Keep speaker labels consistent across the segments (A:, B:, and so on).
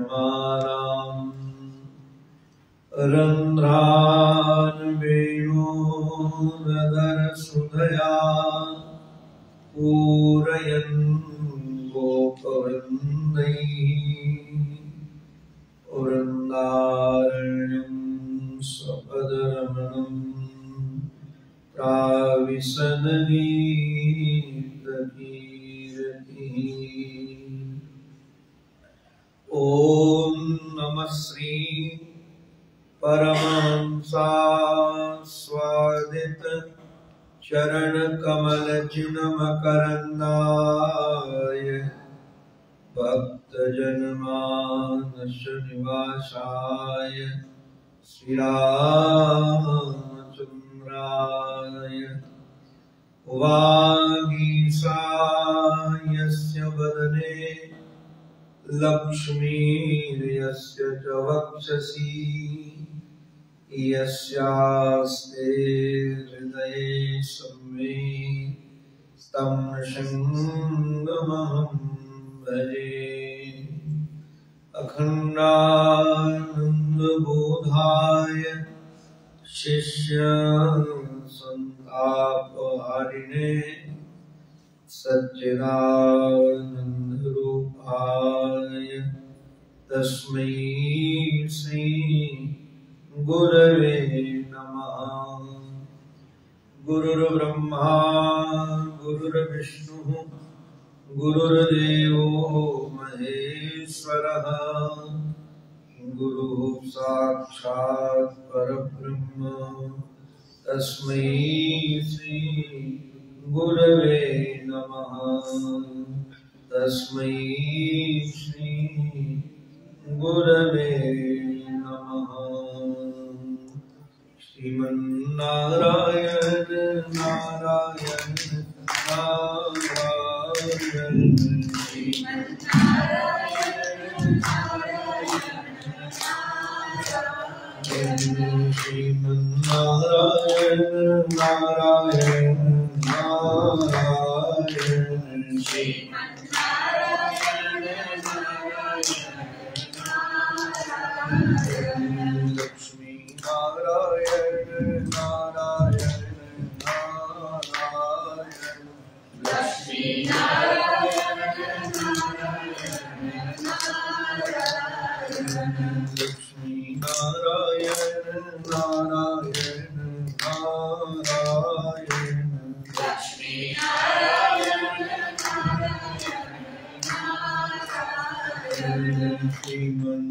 A: च मालाम् रन्ध्रान् वेणोदरसुधया पूरयन् गोपवृन्दैः वृन्दारण्यं स्वपदरमणम् प्राविशदनीतकीरतिः परमहंसास्वादित चरणकमलचिन्मकरन्दाय भक्तजनमानस निवासाय। श्रीरामचन्द्राय। वागीशायस्य वदने। लक्ष्मीर्यस्य च वक्षसि। यस्यास्ते हृदये सम्मे स्तं शृङ्गमहं भजे। अखण्डानन्दबोधाय शिष्य सन्तापहारिणे सच्चिदानन्दरूपाय तस्मै श्री गुरवे नमः। गुरुर्ब्रह्मा, गुरुर्विष्णुः, गुरुर्देवो महेश्वरः। गुरुः साक्षात् परब्रह्म। तस्मै श्री गुरवे नमः। तस्मै श्री गुरवे नमः। श्रीमन्नारायण नारायण नारायण श्रीमन्नारायण नारायण नारायण श्री doing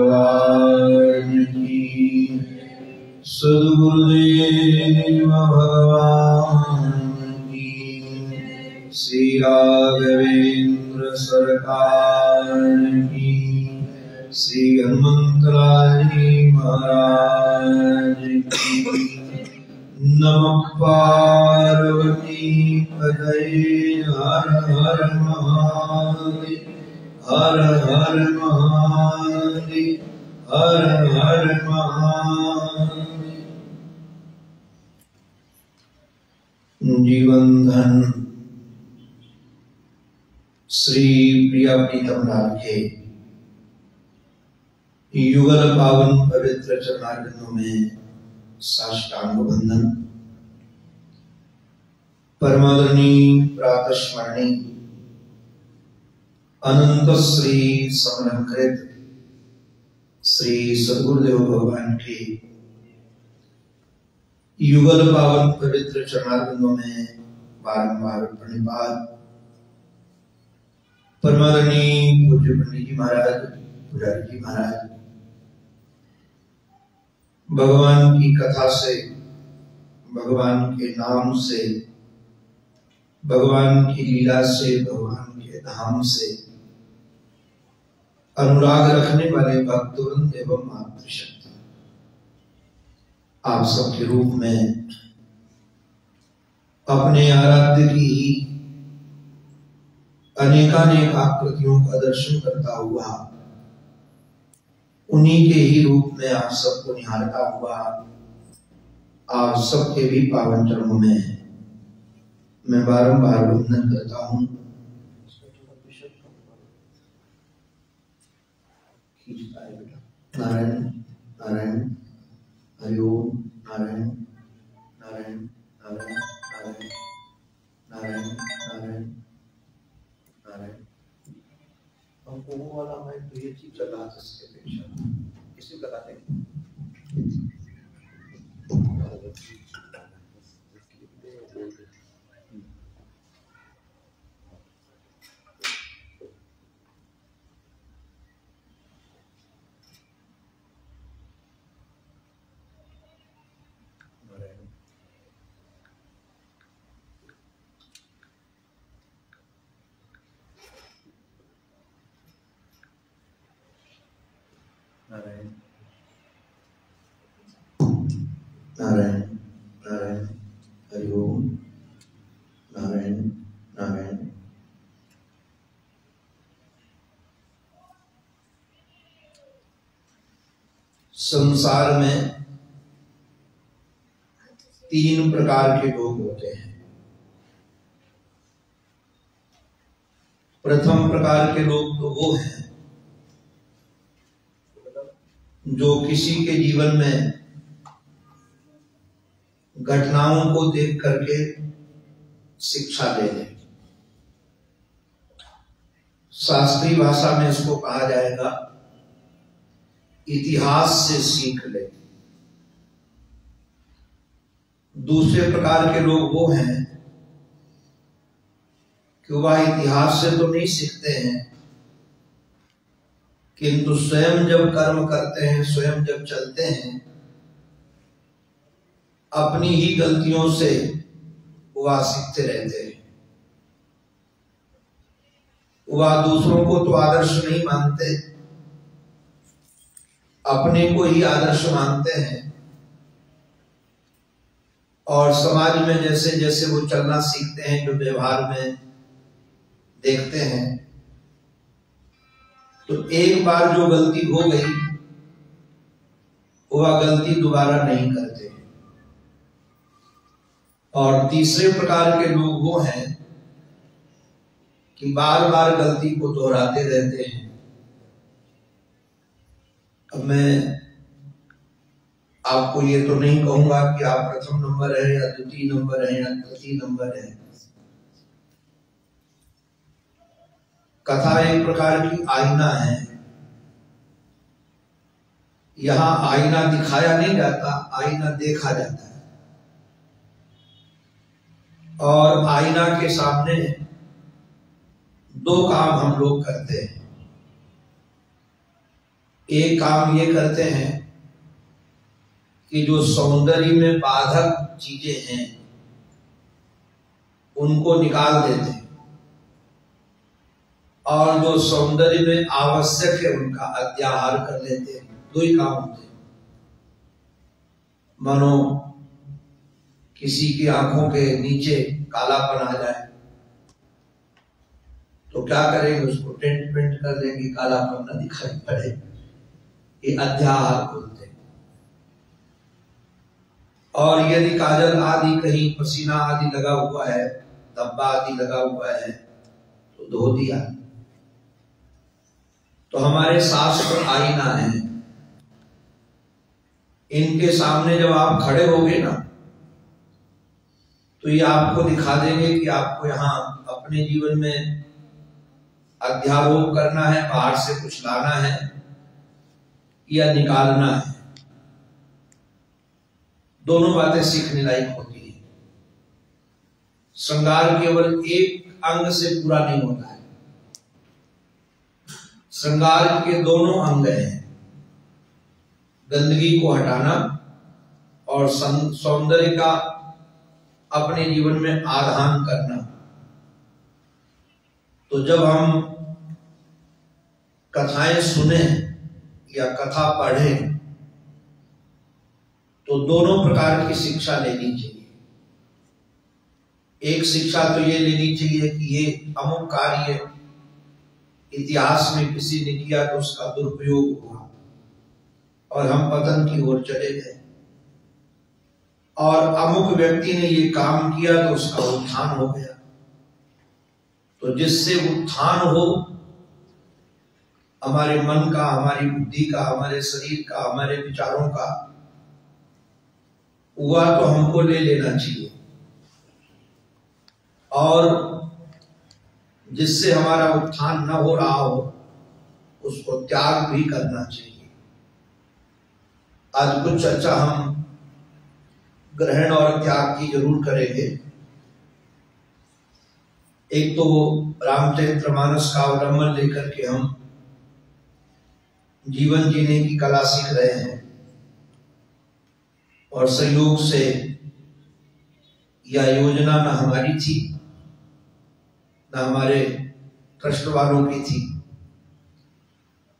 A: आपके युगल पावन पवित्र चरणारिंदों में साष्टांग बंधन परमादरणी प्रातस्मरणी अनंत श्री समलंकृत, श्री सदगुरुदेव भगवान के युगल पावन पवित्र चरणारिंदों में बारंबार प्रणिपात परमादरणीय पूज्य पंडित जी महाराज, पुजारी जी महाराज। भगवान की कथा से, भगवान के नाम से, भगवान की लीला से, भगवान के धाम से, अनुराग रखने वाले भक्तवृंद एवं मातृशक्ति आप सबके रूप में अपने आराध्य की ही अनेकानेक आकृतियों का दर्शन करता हुआ, उन्हीं के ही रूप में आप सबको निहारता हुआ, आप सबके भी पावन चरणों में मैं बारंबार वंदन करता हूँ। नारायण नारायण हरिओम नारायण नारायण नारायण नारायण नारायण। नारायण हमको वो वाला है तो ये चीज़ लगा इसके अपेक्षा। इसे लगाते हैं नारायण नारायण। नारायण हरिओम नारायण नारायण। संसार में तीन प्रकार के लोग होते हैं। प्रथम प्रकार के लोग तो वो हैं जो किसी के जीवन में घटनाओं को देख करके शिक्षा ले लें शास्त्रीय भाषा में इसको कहा जाएगा, इतिहास से सीख ले। दूसरे प्रकार के लोग वो हैं कि वह इतिहास से तो नहीं सीखते हैं किंतु स्वयं जब कर्म करते हैं, स्वयं जब चलते हैं, अपनी ही गलतियों से वह सीखते रहते हैं। वह दूसरों को तो आदर्श नहीं मानते, अपने को ही आदर्श मानते हैं। और समाज में जैसे जैसे वो चलना सीखते हैं, जो व्यवहार में देखते हैं तो एक बार जो गलती हो गई वह गलती दोबारा नहीं करते। और तीसरे प्रकार के लोग वो हैं कि बार बार गलती को दोहराते रहते हैं। अब मैं आपको ये तो नहीं कहूँगा कि आप प्रथम नंबर है या द्वितीय नंबर है या तृतीय नंबर है। कथा एक प्रकार की आईना है। यहाँ आईना दिखाया नहीं जाता, आईना देखा जाता है। और आईना के सामने दो काम हम लोग करते हैं। एक काम ये करते हैं कि जो सौंदर्य में बाधक चीज़ें हैं, उनको निकाल देते हैं। और जो सौंदर्य में आवश्यक है उनका अत्याहार कर लेते हैं। दो ही काम होते मानो किसी की आँखों के नीचे कालापन आ जाए तो क्या करेंगे उसको? टेंट पेंट कर देंगे, कालापन न दिखाई पड़े। ये अध्याहार बोलते और यदि काजल आदि कहीं पसीना आदि लगा हुआ है, धब्बा आदि लगा हुआ है तो धो दिया। तो हमारे शास्त्र आईना है। इनके सामने जब आप खड़े होगे ना तो ये आपको दिखा देंगे कि आपको यहाँ अपने जीवन में अध्यारोप करना है, बाहर से कुछ लाना है या निकालना है। दोनों बातें सीखने लायक होती है। श्रृंगार केवल एक अंग से पूरा नहीं होता है। श्रृंगार के दोनों अंग हैं। गंदगी को हटाना और सौंदर्य का अपने जीवन में आधान करना। तो जब हम कथाएँ सुने या कथा पढ़े तो दोनों प्रकार की शिक्षा लेनी चाहिए। एक शिक्षा तो ये लेनी चाहिए कि ये अमुक कार्य इतिहास में किसी ने किया तो उसका दुरुपयोग हुआ। और हम पतन की ओर चले गए। और अमुक व्यक्ति ने ये काम किया तो उसका उत्थान हो गया। तो जिससे उत्थान हो, हमारे मन का, हमारी बुद्धि का, हमारे शरीर का, हमारे विचारों का, हुआ तो हमको ले लेना चाहिए। और जिससे हमारा उत्थान न हो रहा हो, उसको त्याग भी करना चाहिए। आज कुछ चर्चा हम ग्रहण और त्याग की ज़रूर करेंगे। एक तो वो रामचरित्र मानस का अवलंबन लेकर के हम जीवन जीने की कला सीख रहे हैं और संयोग से यह योजना न हमारी थी। न हमारे ट्रस्ट वालों की थी,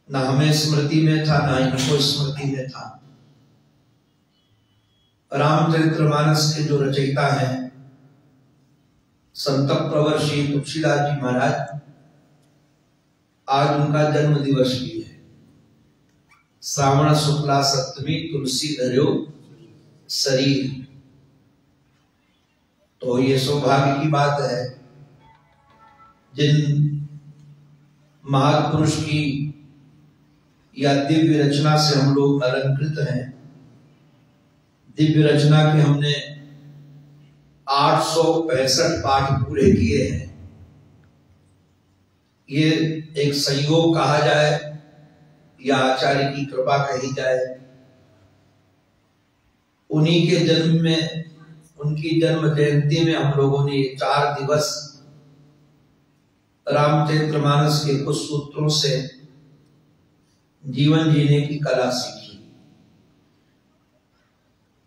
A: ना हमें स्मृति में था, ना इनको स्मृति में था। रामचरित्र मानस के जो रचयिता हैं संत प्रवर श्री तुलसीदास जी महाराज, आज उनका जन्म दिवस भी है। श्रावण शुक्ला सप्तमी तुलसी धर्यो शरीर। तो ये सौभाग्य की बात है जिन महापुरुष की या दिव्य रचना से हम लोग अलंकृत हैं, दिव्य रचना के हमने आठ सौ पैंसठ पाठ पूरे किए हैं। ये एक संयोग कहा जाए, या आचार्य की कृपा कही जाए। उन्हीं के जन्म में, उनकी जन्म जयंती में हम लोगों ने चार दिवस रामचंद्र मानस के कुछ सूत्रों से जीवन जीने की कला सीखी।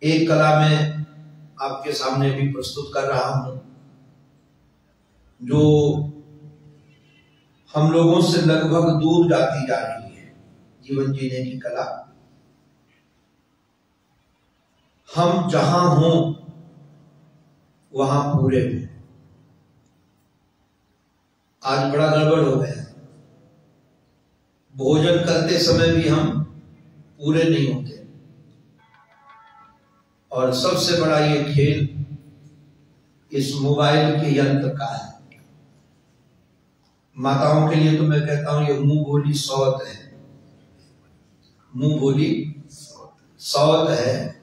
A: एक कला में आपके सामने भी प्रस्तुत कर रहा हूँ, जो हम लोगों से लगभग दूर जाती जा रही है, जीवन जीने की कला। हम जहाँ हों, वहाँ पूरे हों। आज बड़ा गड़बड़ हो गया। भोजन करते समय भी हम पूरे नहीं होते। और सबसे बड़ा ये खेल इस मोबाइल के यंत्र का है। माताओं के लिए तो मैं कहता हूँ, ये मुँह बोली सौत है। मुँह बोली सौत है।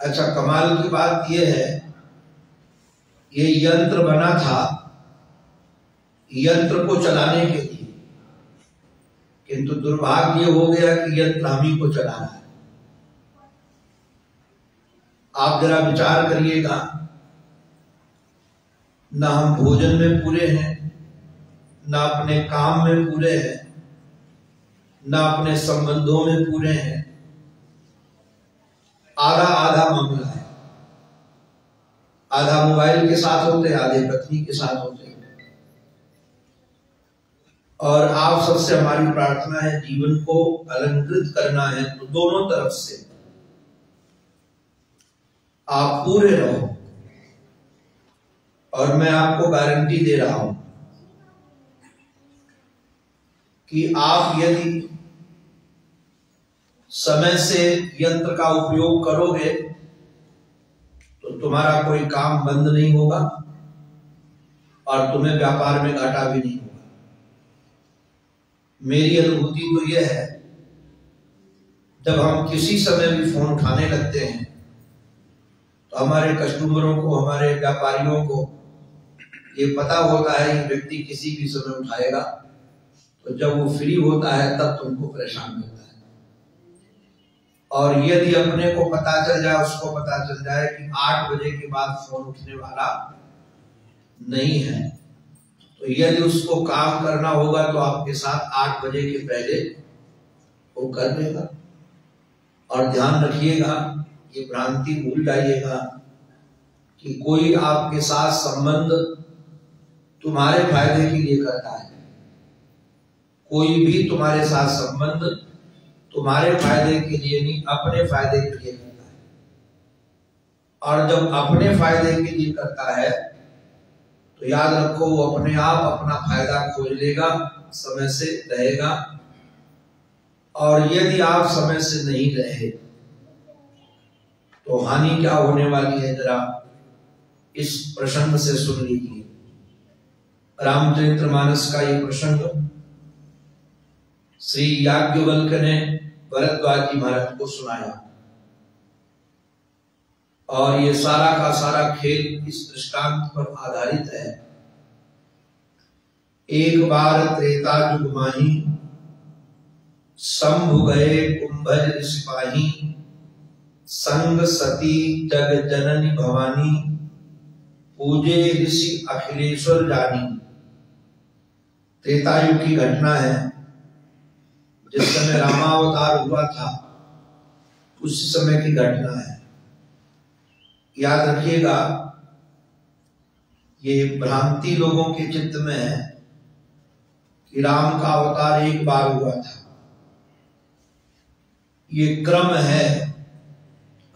A: अच्छा कमाल की बात यह है, ये यंत्र बना था यंत्र को चलाने के लिए। किंतु दुर्भाग्य हो गया कि यंत्र हम ही को चलाना है। आप जरा विचार करिएगा, ना हम भोजन में पूरे हैं, ना अपने काम में पूरे हैं, ना अपने संबंधों में पूरे हैं। आधा आधा मामला है। आधा मोबाइल के साथ होते आधे पत्नी के साथ होते और आप सबसे हमारी प्रार्थना है, जीवन को अलंकृत करना है तो दोनों तरफ़ से। आप पूरे रहो। और मैं आपको गारंटी दे रहा हूँ कि आप यदि समय से यंत्र का उपयोग करोगे तो तुम्हारा कोई काम बंद नहीं होगा और तुम्हें व्यापार में घाटा भी नहीं होगा। मेरी अनुभूति तो यह है, जब हम किसी समय भी फ़ोन उठाने लगते हैं तो हमारे कस्टमरों को, हमारे व्यापारियों को ये पता होता है कि व्यक्ति किसी भी समय उठाएगा तो जब वो फ्री होता है, तब तुमको परेशान करता है। और यदि अपने को पता चल जाए, उसको पता चल जाए कि आठ बजे के बाद फ़ोन उठने वाला नहीं है तो यदि उसको काम करना होगा तो आपके साथ आठ बजे के पहले वो कर लेगा और ध्यान रखिएगा, ये भ्रांति भूल जाइएगा कि कोई आपके साथ संबंध तुम्हारे फ़ायदे के लिए करता है। कोई भी तुम्हारे साथ संबंध तुम्हारे फ़ायदे के लिए नहीं, अपने फ़ायदे के लिए करता है। और जब अपने फ़ायदे के लिए करता है तो याद रखो, वो अपने आप अपना फ़ायदा खोज लेगा, समय से रहेगा। और यदि आप समय से नहीं रहे तो हानि क्या होने वाली है जरा इस प्रसंग से सुन लीजिए। रामचरित्र मानस का ये प्रसंग, श्री याज्ञवल्क ने भरद्वाज महाराज को सुनाया। और ये सारा का सारा खेल इस दृष्टांत पर आधारित है। एक बार त्रेता युग माही शंभु गए कुंभज सिपाही, संग सती जग जननी भवानी, पूजे ऋषि अखिलेश्वर जानी। त्रेतायुग की घटना है। जिस समय रामावतार हुआ था, उस समय की घटना है। याद रखिएगा, ये भ्रांति लोगों के चित्त में है कि राम का अवतार एक बार हुआ था। ये क्रम है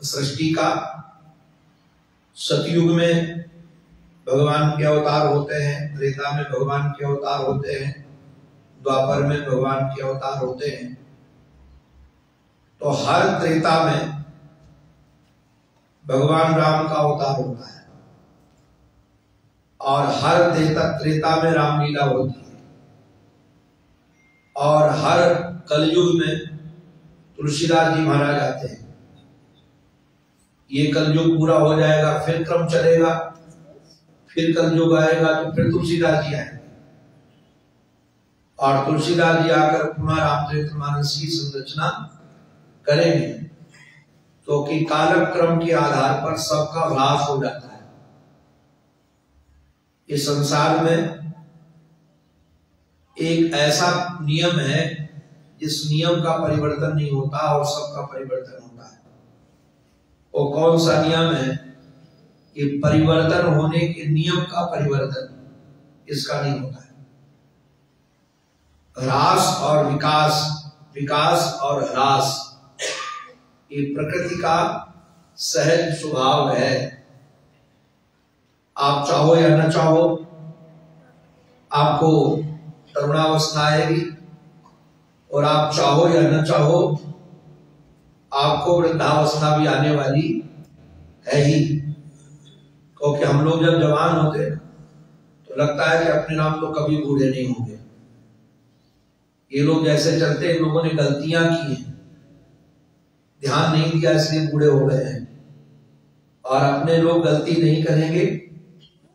A: सृष्टि का। सतयुग में भगवान के अवतार होते हैं, त्रेता में भगवान के अवतार होते हैं, द्वापर में भगवान के अवतार होते हैं। तो हर त्रेता में भगवान राम का अवतार होता है। और हर त्रेता त्रेता में रामलीला होती है। और हर कलयुग में तुलसीदास जी महाराज आते हैं। ये कलयुग पूरा हो जाएगा, फिर क्रम चलेगा, फिर कलयुग आएगा तो फिर तुलसीदास जी आएँगे। और तुलसीदास जी आकर पुनः रामचरित मानस की संरचना करेंगे। तो कि कालक्रम के आधार पर सबका ह्रास हो जाता है। इस संसार में एक ऐसा नियम है, जिस नियम का परिवर्तन नहीं होता और सबका परिवर्तन होता है। वो कौन सा नियम है कि परिवर्तन होने के नियम का परिवर्तन इसका नहीं होता है? ह्रास और विकास विकास और ह्रास। ये प्रकृति का सहज स्वभाव है। आप चाहो या ना चाहो, आपको तरुणावस्था आएगी। और आप चाहो या ना चाहो, आपको वृद्धावस्था भी आने वाली है ही। क्योंकि हम लोग जब जवान होते तो लगता है कि अपने नाम तो कभी बूढ़े नहीं होंगे। ये लोग जैसे चलते इन लोगों ने गलतियाँ की हैं। ध्यान नहीं दिया, इसलिए बूढ़े हो गए हैं। और अपने लोग गलती नहीं करेंगे,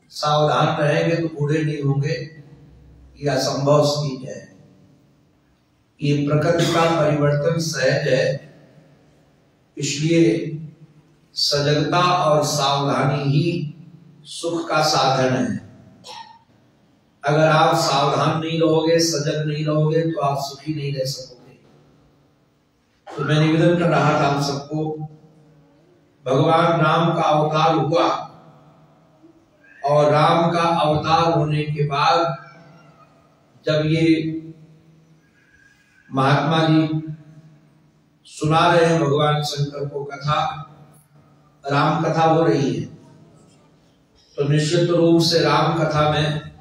A: सावधान रहेंगे तो बूढ़े नहीं होंगे। ये असंभव स्थिति है। ये प्रकृति का परिवर्तन सहज है। इसलिए सजगता और सावधानी ही सुख का साधन है। अगर आप सावधान नहीं रहोगे, सजग नहीं रहोगे तो आप सुखी नहीं रह सकोगे। तो मैं निवेदन कर रहा था हम सबको, भगवान राम का अवतार हुआ और राम का अवतार होने के बाद जब ये महात्मा जी सुना रहे हैं भगवान शंकर को कथा, राम कथा हो रही है तो निश्चित रूप से राम कथा में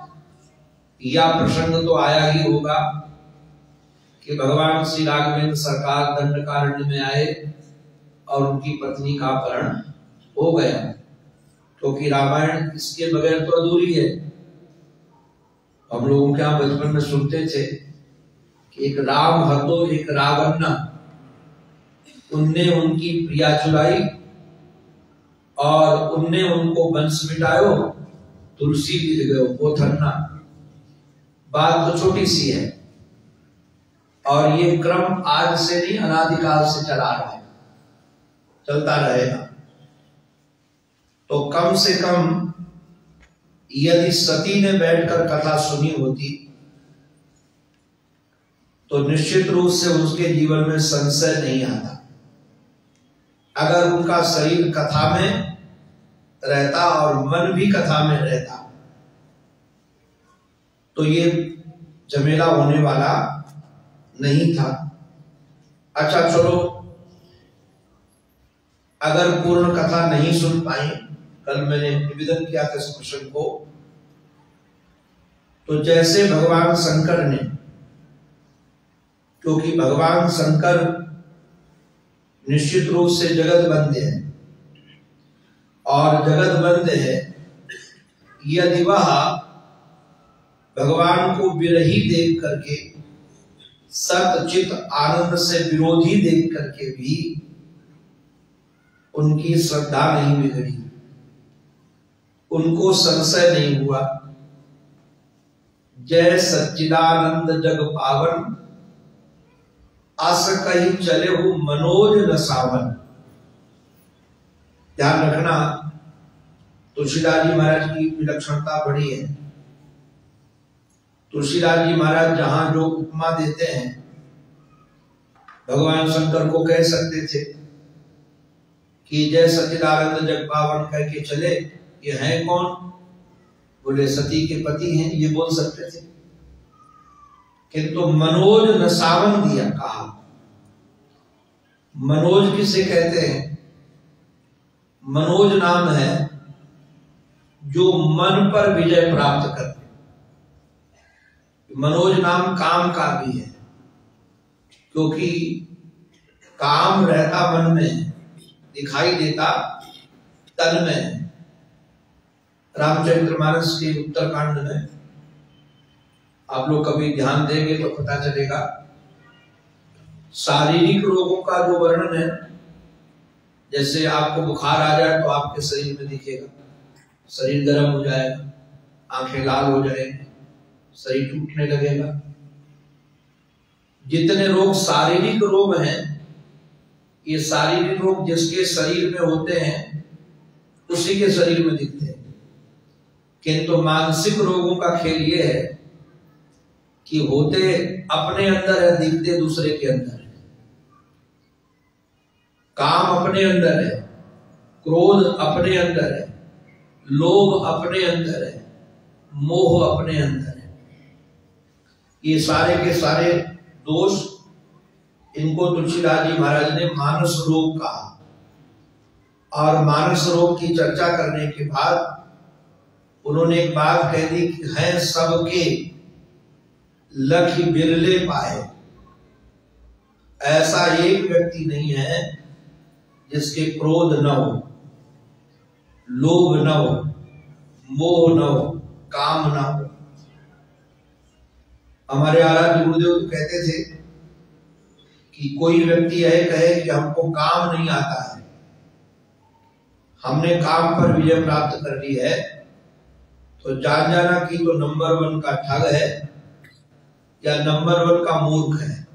A: यह प्रसंग तो आया ही होगा। कि भगवान श्री राघवेंद्र सरकार दंड कारण में आए और उनकी पत्नी का अपहरण हो गया। क्योंकि तो रामायण इसके बगैर तो अधूरी है। हम लोगों के यहाँ बचपन में सुनते थे कि एक राम हतो, एक रावण। उनने उनकी प्रिया चुराई और उनने उनको वंश मिटायो। तुलसी गए पोथन्ना बात तो छोटी सी है। और ये क्रम आज से नहीं, अनादिकाल से चला रहा है। चलता रहेगा। तो कम से कम यदि सती ने बैठकर कथा सुनी होती तो निश्चित रूप से उसके जीवन में संशय नहीं आता। अगर उनका शरीर कथा में रहता और मन भी कथा में रहता तो ये झमेला होने वाला नहीं था। अच्छा चलो अगर पूर्ण कथा नहीं सुन पाए कल मैंने निवेदन किया था इस प्रश्न को तो जैसे भगवान शंकर ने, क्योंकि तो भगवान शंकर निश्चित रूप से जगत बंद है, और जगत बंद है, यदि वह भगवान को विरही देख करके सत आनंद से विरोधी देख करके भी उनकी श्रद्धा नहीं बिगड़ी। उनको संशय नहीं हुआ। जय सच्चिदानंद जग पावन, आस कही चले हो मनोज न सावन। ध्यान रखना, तुलसीदास जी महाराज की विलक्षणता बड़ी है। तुलसीदास जी महाराज जहाँ जो उपमा देते हैं, भगवान शंकर को कह सकते थे कि जय सचिदानंद जग पावन कह के चले, ये है कौन? बोले, सती के पति हैं, ये बोल सकते थे। किंतु मनोज न सावन दिया कहा। मनोज किसे कहते हैं? मनोज नाम है जो मन पर विजय प्राप्त करते मनोज नाम काम का भी है। क्योंकि काम रहता मन में, दिखाई देता तन में। रामचरित्र मानस के उत्तरकांड में। आप लोग कभी ध्यान देंगे तो पता चलेगा। शारीरिक रोगों का जो वर्णन है, जैसे आपको बुखार आ जाए तो आपके शरीर में दिखेगा। शरीर गर्म हो जाएगा, आँखें लाल हो जाएँगे। शरीर टूटने लगेगा। जितने रोग शारीरिक रोग हैं, ये शारीरिक रोग जिसके शरीर में होते हैं, उसी के शरीर में दिखते हैं। किंतु मानसिक रोगों का खेल ये है कि होते अपने अंदर है, दिखते दूसरे के अंदर है। काम अपने अंदर है, क्रोध अपने अंदर है, लोभ अपने अंदर है, मोह अपने अंदर ये सारे के सारे दोष इनको तुलसीदास जी महाराज ने मानस रोग कहा। और मानस रोग की चर्चा करने के बाद उन्होंने एक बात कह दी कि है सबके लख बिरले पाए। ऐसा एक व्यक्ति नहीं है जिसके क्रोध न हो, लोभ न हो, मोह न हो, काम न हो। हमारे आराध्य गुरुदेव तो कहते थे कि कोई व्यक्ति यह कहे कि हमको काम नहीं आता है। हमने काम पर विजय प्राप्त कर ली है। तो जान जाना कि तो नंबर वन का ठग है या नंबर वन का मूर्ख है।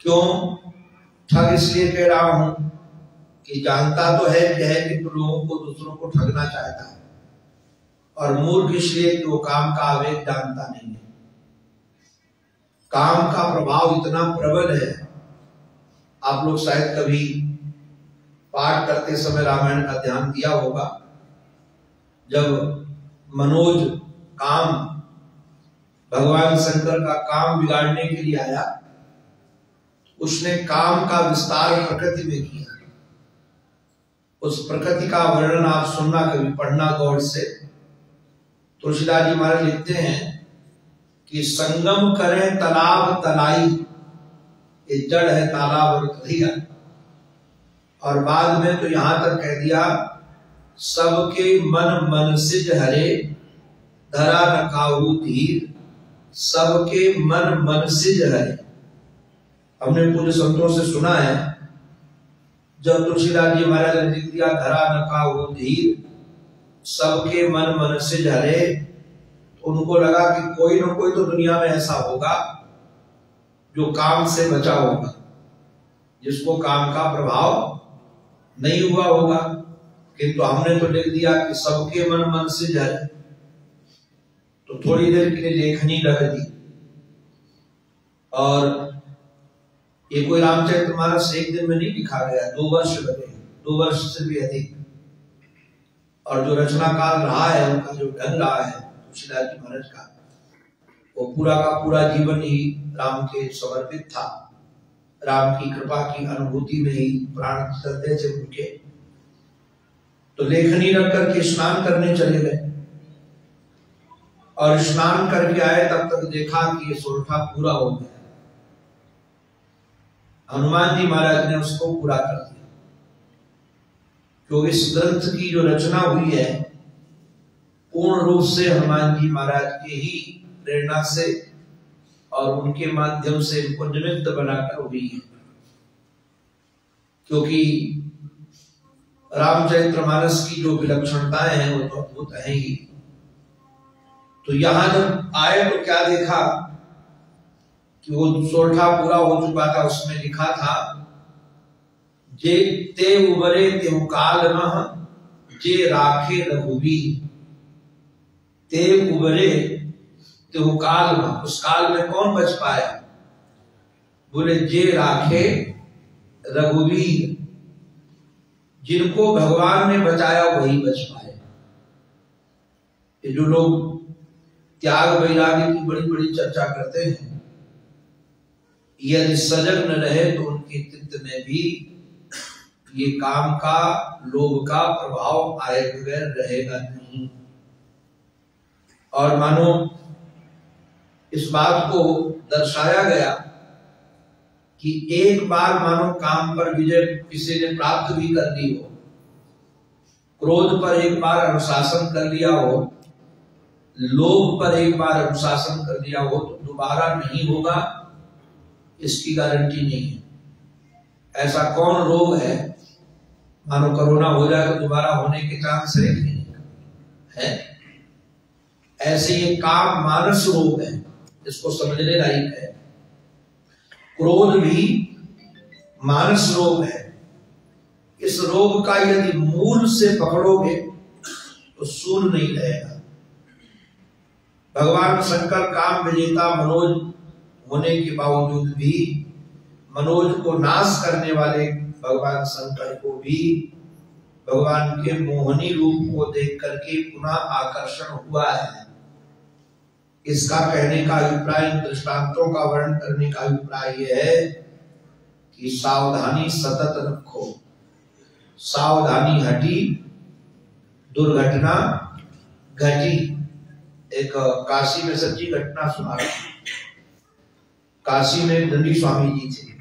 A: क्यों? ठग इसलिए कह रहा हूँ कि जानता तो है कि है कि तो लोगों को दूसरों को ठगना चाहता है। और मूर्ख इसलिए कि वो काम का आवेग जानता नहीं है। काम का प्रभाव इतना प्रबल है। आप लोग शायद कभी पाठ करते समय रामायण का ध्यान दिया होगा। जब मनोज काम भगवान शंकर का काम बिगाड़ने के लिए आया, उसने काम का विस्तार प्रकृति में किया। उस प्रकृति का वर्णन आप सुनना, कभी पढ़ना गौर से। तुलसीदास जी महाराज लिखते हैं कि संगम करें तालाब तलाई ये जड़ है तालाब और तलिया और बाद में तो यहाँ तक कह दिया, सबके मन मन सिज हरे, धरा काहू धीर। सबके मन मन सिज हरे। हमने पूरे संतों से सुना है, जब तुलसीदास जी महाराज ने लिख दिया, धरा न काहू धीर। सबके मन मन से झरे तो उनको लगा कि कोई ना कोई तो दुनिया में ऐसा होगा जो काम से बचा होगा, जिसको काम का प्रभाव नहीं हुआ होगा। किंतु तो हमने तो लिख दिया कि सबके मन मन से झरे तो थोड़ी देर के लिए लेखनी रख दी। और ये कोई रामचरित्र मानस एक दिन में नहीं लिखा गया, दो वर्ष लगे, दो वर्ष से भी अधिक। और जो रचना काल रहा है, उनका जो ढंग रहा है तुलसीदास जी महाराज का, वो पूरा का पूरा जीवन ही राम के समर्पित था। राम की कृपा की अनुभूति में ही प्राण चलते थे उनके। तो लेखनी रख करके स्नान करने चले गए। और स्नान करके आए, तब तक देखा कि ये सोरठा पूरा हो गया। हनुमान जी महाराज ने उसको पूरा कर दिया। क्योंकि इस ग्रंथ की जो रचना हुई है पूर्ण रूप से हनुमान जी महाराज के ही प्रेरणा से और उनके माध्यम से उनको निमित्त बनाकर हुई है। क्योंकि रामचरित्र मानस की जो विलक्षणताएँ हैं, वो तो अद्भुत है ही। तो यहाँ जब आए तो क्या देखा कि वो सोठा पूरा हो चुका था, उसमें लिखा था, जे ते उबरे ते काल जे राखे रघुबी ते उबरे ते काल मह उस काल में कौन बच पाया? बोले, जे राखे रघुवीर, जिनको भगवान ने बचाया वही बच पाए। जो लोग त्याग वैराग्य की बड़ी बड़ी चर्चा करते हैं, यदि सजग न रहे तो उनके चित्त में भी ये काम का, लोभ का प्रभाव आए बगैर रहेगा नहीं। और मानो, इस बात को दर्शाया गया कि एक बार मानो काम पर विजय किसी ने प्राप्त भी कर ली हो, क्रोध पर एक बार अनुशासन कर लिया हो, लोभ पर एक बार अनुशासन कर दिया हो तो दोबारा नहीं होगा, इसकी गारंटी नहीं है। ऐसा कौन रोग है? मानो कोरोना हो जाए तो दोबारा होने के चांस है है? ऐसे ये काम मानस रोग है, इसको समझने लायक है। क्रोध भी मानस रोग है। इस रोग का यदि मूल से पकड़ोगे तो सूर नहीं रहेगा। भगवान शंकर काम विजेता मनोज होने के बावजूद भी, मनोज को नाश करने वाले भगवान शंकर को भी भगवान के मोहनी रूप को देख करके पुनः आकर्षण हुआ है। इसका कहने का अभिप्राय दृष्टांतों का वर्णन करने का अभिप्राय यह है कि सावधानी सतत रखो। सावधानी हटी, दुर्घटना घटी। एक काशी में सच्ची घटना सुना काशी में दंडी स्वामी जी थे।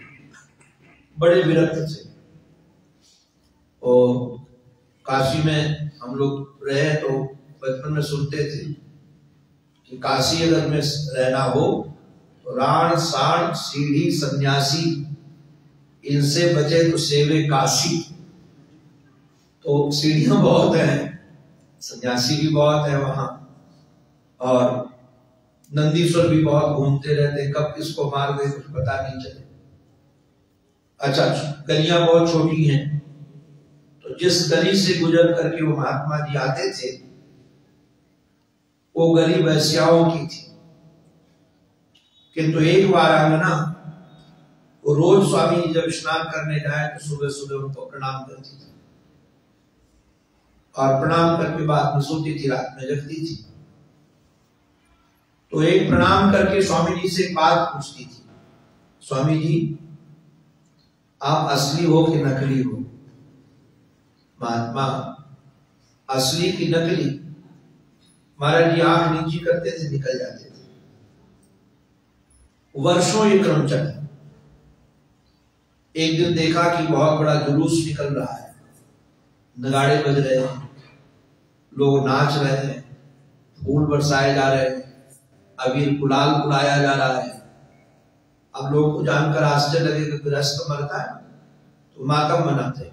A: बड़े विरक्त थे। और काशी में हम लोग रहे तो बचपन में सुनते थे। काशी अगर में रहना हो। राण साण सीढ़ी सन्यासी, इनसे बचे तो सेवे काशी। तो सीढ़ियाँ बहुत हैं, सन्यासी भी बहुत है वहाँ, और नंदीश्वर भी बहुत घूमते रहते कब किसको मार गए कुछ पता नहीं चले। अच्छा गलियाँ बहुत छोटी हैं। तो जिस गली से गुजर करके वो महात्मा जी आते थे वो गली वैश्याओं की थी। किंतु एक बार आंगना वो रोज स्वामी जब स्नान करने जाए तो सुबह सुबह उनको प्रणाम करती थी। और प्रणाम करके बाद में सोती थी, रात में जगती थी। तो एक प्रणाम करके स्वामी जी से बात पूछती थी। स्वामी जी, आप असली हो कि नकली हो? महात्मा, असली की नकली? महाराज जी आँख नीची करते थे, निकल जाते थे। वर्षों ये क्रम चला। एक दिन देखा कि बहुत बड़ा जुलूस निकल रहा है। नगाड़े बज रहे हैं। लोग नाच रहे हैं। फूल बरसाए जा रहे हैं। अबीर गुलाल बुलाया जा रहा है। अब लोग को जानकर आश्चर्य लगेगा गृहस्थ मरता है। तो मातम मनाते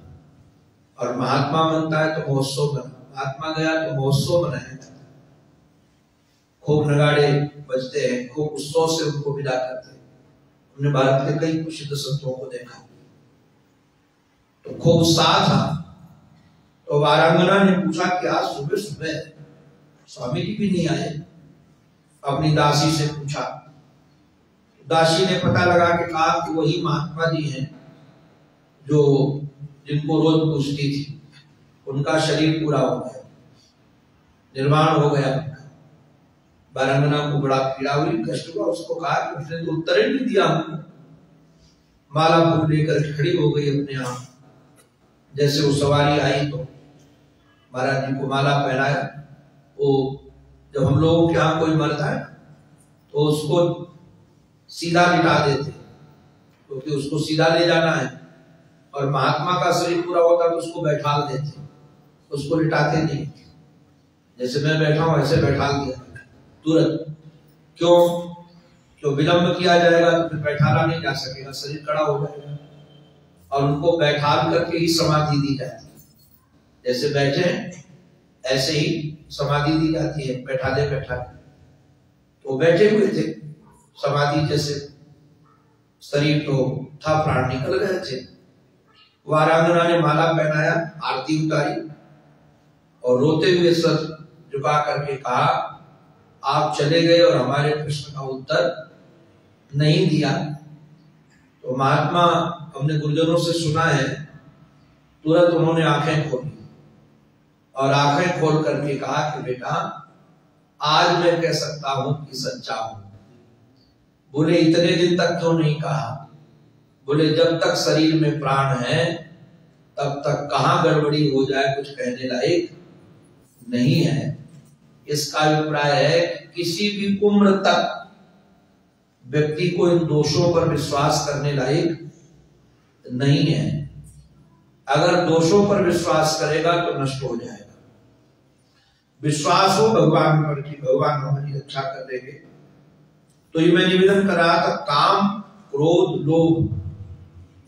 A: और महात्मा बनता है तो महोत्सव बना महात्मा गया तो महोत्सव मनाया जाता खूब नगाड़े बजते हैं, खूब उत्सव से उनको विदा करते हैं। हमने भारत के कई प्रसिद्ध संतों को देखा। तो खूब उत्साह था। तो वारांगना ने पूछा कि आज सुबह सुबह स्वामी जी भी नहीं आए? अपनी दासी से पूछा। दासी ने पता लगा के कहा कि वही महात्मा जी हैं जो जिनको रोज पूछती थी। उनका शरीर पूरा हो गया। निर्माण हो गया। बारंगना को बड़ा पीड़ा हुई, कष्ट हुआ, उसको कहा कि उसने तो उत्तर ही नहीं दिया माला फूल लेकर खड़ी हो गई अपने आप। जैसे वो सवारी आई तो महाराज जी को माला पहनाया। वो जब हम लोगों के यहाँ कोई मरता है तो उसको सीधा लिटा देते। क्योंकि तो उसको सीधा ले जाना है। और महात्मा का शरीर पूरा होता तो उसको बैठा देते। उसको लिटाते नहीं। जैसे मैं बैठा हूँ, ऐसे बैठा दिया। तुरंत। क्यों? क्यों विलंब किया जाएगा तो फिर बैठाना नहीं जा सकेगा, शरीर खड़ा हो जाएगा। और उनको बैठाल करके ही समाधि दी जाती है। जैसे बैठे ऐसे ही समाधि दी जाती है बैठा दे बैठा तो बैठे हुए थे, समाधि जैसे शरीर तो था, प्राण निकल गए थे। वारांगना ने माला पहनाया, आरती उतारी और रोते हुए सर झुका करके कहा आप चले गए और हमारे प्रश्न का उत्तर नहीं दिया तो महात्मा हमने गुरुजनों से सुना है, तुरंत उन्होंने आँखें खोली और आँखें खोल करके कहा कि बेटा, आज मैं कह सकता हूँ कि सच्चा हूँ। बोले, इतने दिन तक क्यों नहीं कहा। बोले, जब तक शरीर में प्राण है, तब तक कहा गड़बड़ी हो जाए कुछ कहने लायक नहीं है। इसका अभिप्राय है, किसी भी उम्र तक व्यक्ति को इन दोषों पर विश्वास करने लायक नहीं है। अगर दोषों पर विश्वास करेगा तो नष्ट हो जाएगा। विश्वास हो भगवान पर कि भगवान हमारी रक्षा कर देंगे। तो ये मैं निवेदन कर रहा था, काम, क्रोध, लोभ,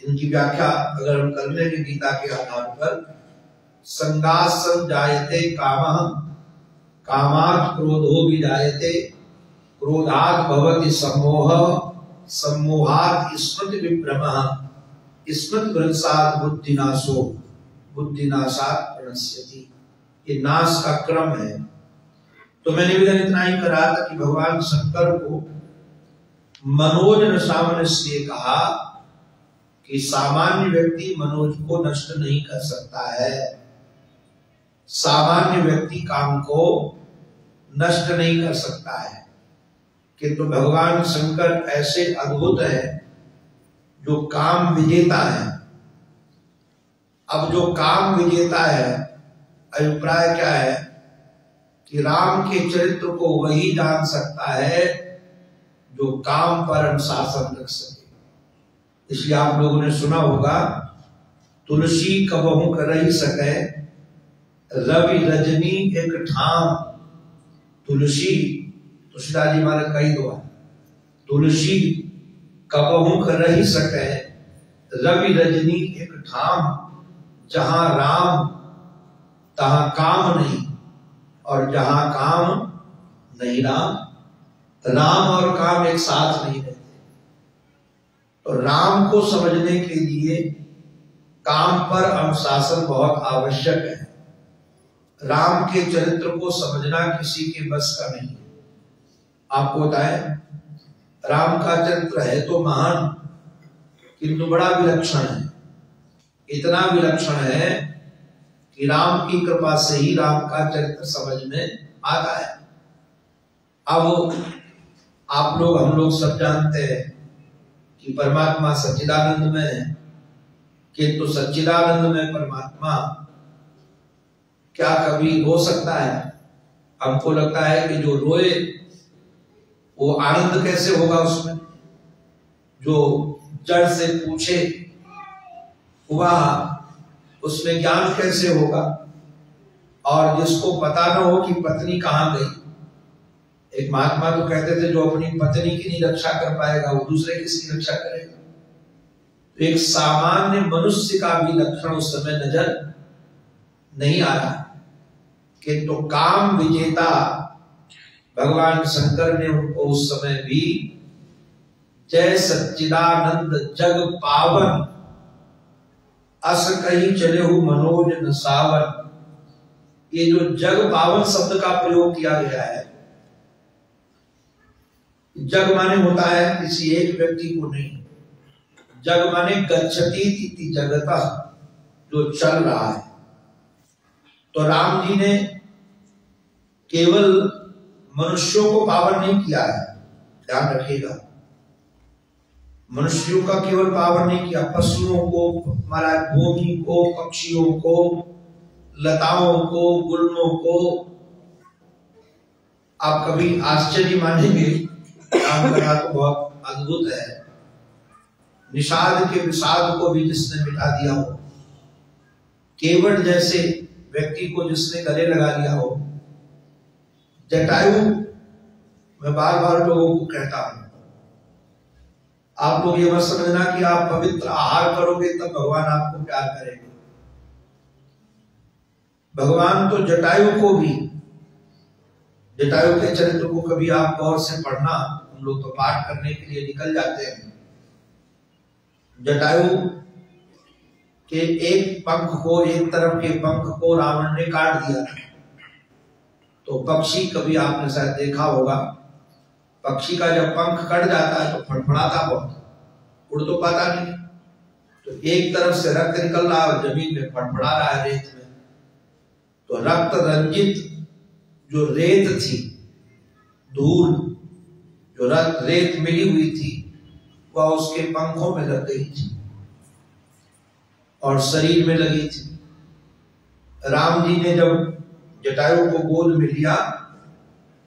A: इनकी व्याख्या अगर हम कर लेंगे गीता के आधार पर संगासन जायते काम कामात क्रोधो विजायते। क्रोधात भवति सम्मोह, सम्मोहात स्मृति विभ्रम। स्मृति भ्रंसात बुद्धिनाशो, बुद्धिनाशात प्रणश्यति। ये नाश का क्रम है। तो मैंने निवेदन इतना ही करा था कि भगवान शंकर को मनोज ने से कहा कि सामान्य व्यक्ति मनोज को नष्ट नहीं कर सकता है। सामान्य व्यक्ति काम को नष्ट नहीं कर सकता है। किंतु भगवान शंकर ऐसे अद्भुत है जो काम विजेता है। अब जो काम विजेता है, अभिप्राय क्या है? कि राम के चरित्र को वही जान सकता है जो काम पर अनुशासन रख सके। इसलिए आप लोगों ने सुना होगा, तुलसी कबहू कर ही सके रवि रजनी एक ठाम। तुलसी, तुलसीदास जी महाराज कही दो तुलसी कबहुख रही सके? रवि रजनी एक ठाम, जहाँ राम, तहा काम नहीं, और जहाँ काम नहीं राम। राम और काम एक साथ नहीं रहते। तो राम को समझने के लिए काम पर अनुशासन बहुत आवश्यक है। राम के चरित्र को समझना किसी के बस का नहीं। आपको बताए, राम का चरित्र है तो महान, किंतु बड़ा विलक्षण है। इतना विलक्षण है कि राम की कृपा से ही राम का चरित्र समझ में आता है। अब आप लोग, हम लोग सब जानते हैं कि परमात्मा सच्चिदानंद में है, किंतु सच्चिदानंद में परमात्मा क्या कभी हो सकता है? हमको लगता है कि जो रोए, वो आनंद कैसे होगा उसमें? जो जड़ से पूछे, हुआ, उसमें ज्ञान कैसे होगा? और जिसको पता ना हो कि पत्नी कहाँ गई। एक महात्मा तो कहते थे, जो अपनी पत्नी की नहीं रक्षा कर पाएगा, वो दूसरे किसकी रक्षा करेगा। तो एक सामान्य मनुष्य का भी लक्षण उस समय नज़र नहीं आ रहा। किंतु तो काम विजेता भगवान शंकर ने उनको उस समय भी जय सच्चिदानंद जग पावन, अस कहीं चले हो मनोज न सावन। ये जो जग पावन शब्द का प्रयोग किया गया है, जग माने होता है किसी एक व्यक्ति को नहीं। जग माने गच्छती जगत, जो चल रहा है। तो राम जी ने केवल मनुष्यों को पावन नहीं किया है। ध्यान रखिएगा। मनुष्यों का केवल पावन नहीं किया, पशुओं को हमारा भूमि को, पक्षियों को, लताओं को गुलमों को आप कभी आश्चर्य मानेंगे। तो बहुत अद्भुत है। निषाद के विषाद को भी जिसने मिटा दिया हो। केवट जैसे व्यक्ति को जिसने गले लगा लिया हो, जटायु, मैं बार बार लोगों को कहता हूँ। आप लोग ये मत समझना कि आप पवित्र आहार करोगे तब भगवान आपको प्यार करेंगे। भगवान तो जटायु को भी, जटायु के चरित्र को कभी आप गौर से पढ़ना, हम लोग तो पाठ करने के लिए निकल जाते हैं। जटायु के एक पंख को एक तरफ़ के पंख को रावण ने काट दिया था। तो पक्षी कभी आपने शायद देखा होगा, पक्षी का जब पंख कट जाता है तो फड़फड़ाता बहुत, उड़ तो पाता नहीं। तो एक तरफ़ से रक्त निकल रहा है ज़मीन में फड़फड़ा रहा है रेत में। तो रक्त रंजित जो रेत थी, धूल जो रक्त रेत मिली हुई थी, वह उसके पंखों में लग गई थी। और शरीर में लगी थी। राम जी ने जब जटायु को गोद में लिया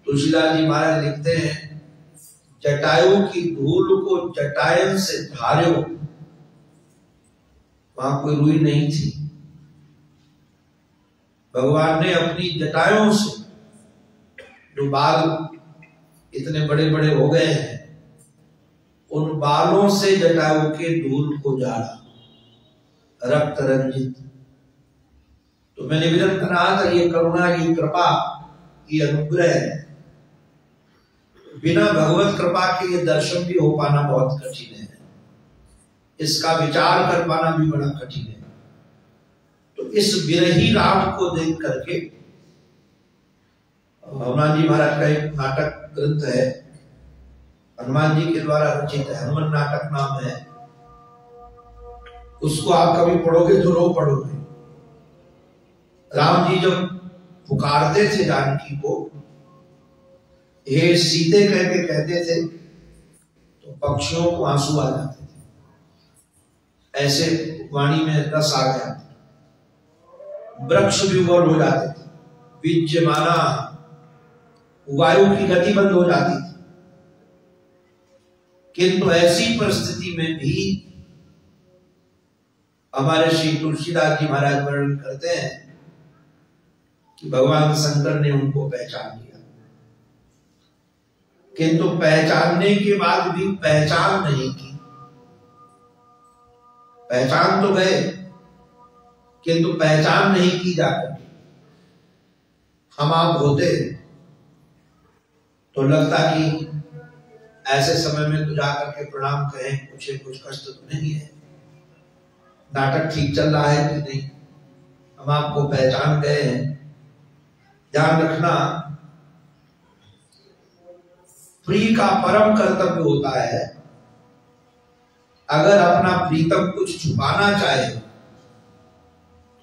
A: तुलसीदास जी महाराज लिखते हैं जटायु की धूल को जटायन से धारे वहाँ कोई रुई नहीं थी। भगवान ने अपनी जटायों से जो बाल इतने बड़े बड़े हो गए हैं, उन बालों से जटायु के धूल को जाड़ा रक्त रंजित। तो मैं निवेदन कर रहा था ये करुणा, ये कृपा, ये अनुग्रह बिना भगवत कृपा के ये दर्शन भी हो पाना बहुत कठिन है। इसका विचार कर पाना भी बड़ा कठिन है। तो इस विरही राम को देख करके, हनुमान जी महाराज का एक नाटक ग्रंथ है। हनुमान जी के द्वारा रचित हनुमान नाटक नाम है। उसको आप कभी पढ़ोगे तो रो पढ़ोगे। राम जी जब पुकारते थे जानकी को, हे सीते कह के कहते थे तो पक्षियों को आँसू आ जाते थे। ऐसे वाणी में रस आ गया। वृक्ष भी उबल हो जाते थे। बीज माना वायु की गति बंद हो जाती थी। किंतु ऐसी परिस्थिति में भी हमारे श्री तुलसीदास जी महाराज वर्णन करते हैं कि भगवान शंकर ने उनको पहचान लिया। किंतु पहचानने के बाद भी पहचान नहीं की। पहचान तो गए, किंतु पहचान नहीं की जाकर हम आप होते तो लगता कि ऐसे समय में तो जाकर के प्रणाम कहें कुछ कुछ कष्ट तो नहीं है। नाटक ठीक चल रहा है कि नहीं? हम आपको पहचान गए हैं। ध्यान रखना प्रिय का परम कर्तव्य होता है, अगर अपना प्रीतम कुछ छुपाना चाहे,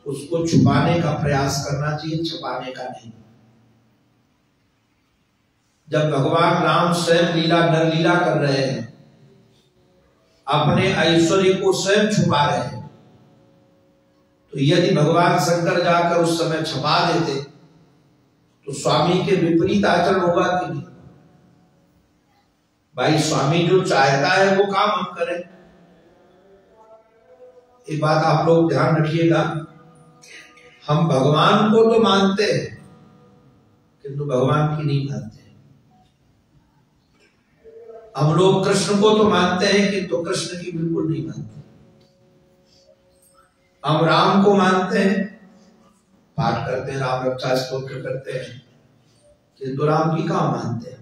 A: उसको छुपाने का प्रयास करना चाहिए, छुपाने का नहीं। जब भगवान राम स्वयं लीला नर लीला कर रहे हैं, अपने ऐश्वर्य को स्वयं छुपा रहे हैं तो यदि भगवान शंकर जाकर उस समय छपा देते तो स्वामी के विपरीत आचरण होगा कि नहीं? भाई, स्वामी जो चाहता है, वो काम हम करें। एक बात आप लोग ध्यान रखिएगा। हम भगवान को तो मानते हैं, किंतु भगवान की नहीं मानते। हम लोग कृष्ण को तो मानते हैं, किंतु कृष्ण की बिल्कुल नहीं मानते। हम राम को मानते हैं, पाठ करते हैं, राम रक्षा स्त्रोत्र करते हैं किंतु राम की कहा मानते हैं।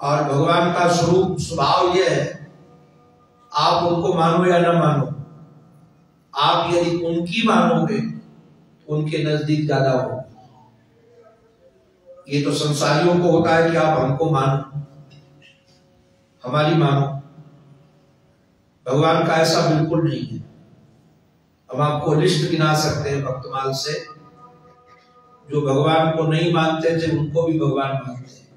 A: और भगवान का स्वरूप, स्वभाव यह है, आप उनको मानो या ना मानो, आप यदि उनकी मानोगे तो उनके नज़दीक ज़्यादा हो ये तो संसारियों को होता है कि आप हमको मानो, हमारी मानो। भगवान का ऐसा बिल्कुल नहीं है। हम आपको लिस्ट गिना सकते हैं भक्तमाल से। जो भगवान को नहीं मानते थे, उनको भी भगवान मानते हैं।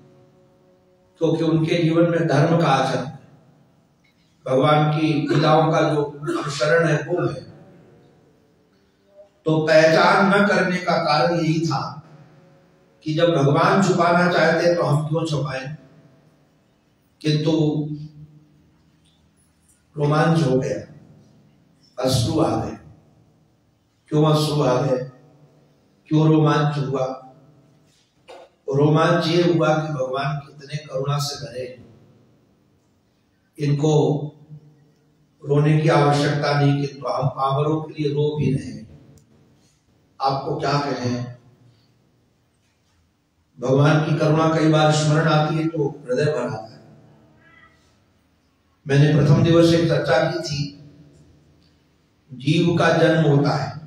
A: क्योंकि उनके जीवन में धर्म का आचरण भगवान की लीलाओं का जो अनुसरण है, वो है। तो पहचान न करने का कारण यही था कि जब भगवान छुपाना चाहते तो हम क्यों छुपाए? किंतु रोमांच हो गया। अश्रु आ गए। क्यों अश्रु आ गए? क्यों रोमांच हुआ? रोमांच ये हुआ कि भगवान कितने करुणा से भरे इनको रोने की आवश्यकता नहीं किंतु हम पावरों के लिए रो भी रहे आपको क्या कहें? भगवान की करुणा कई बार स्मरण आती है तो हृदय भर आता मैंने प्रथम दिवस एक चर्चा की थी। जीव का जन्म होता है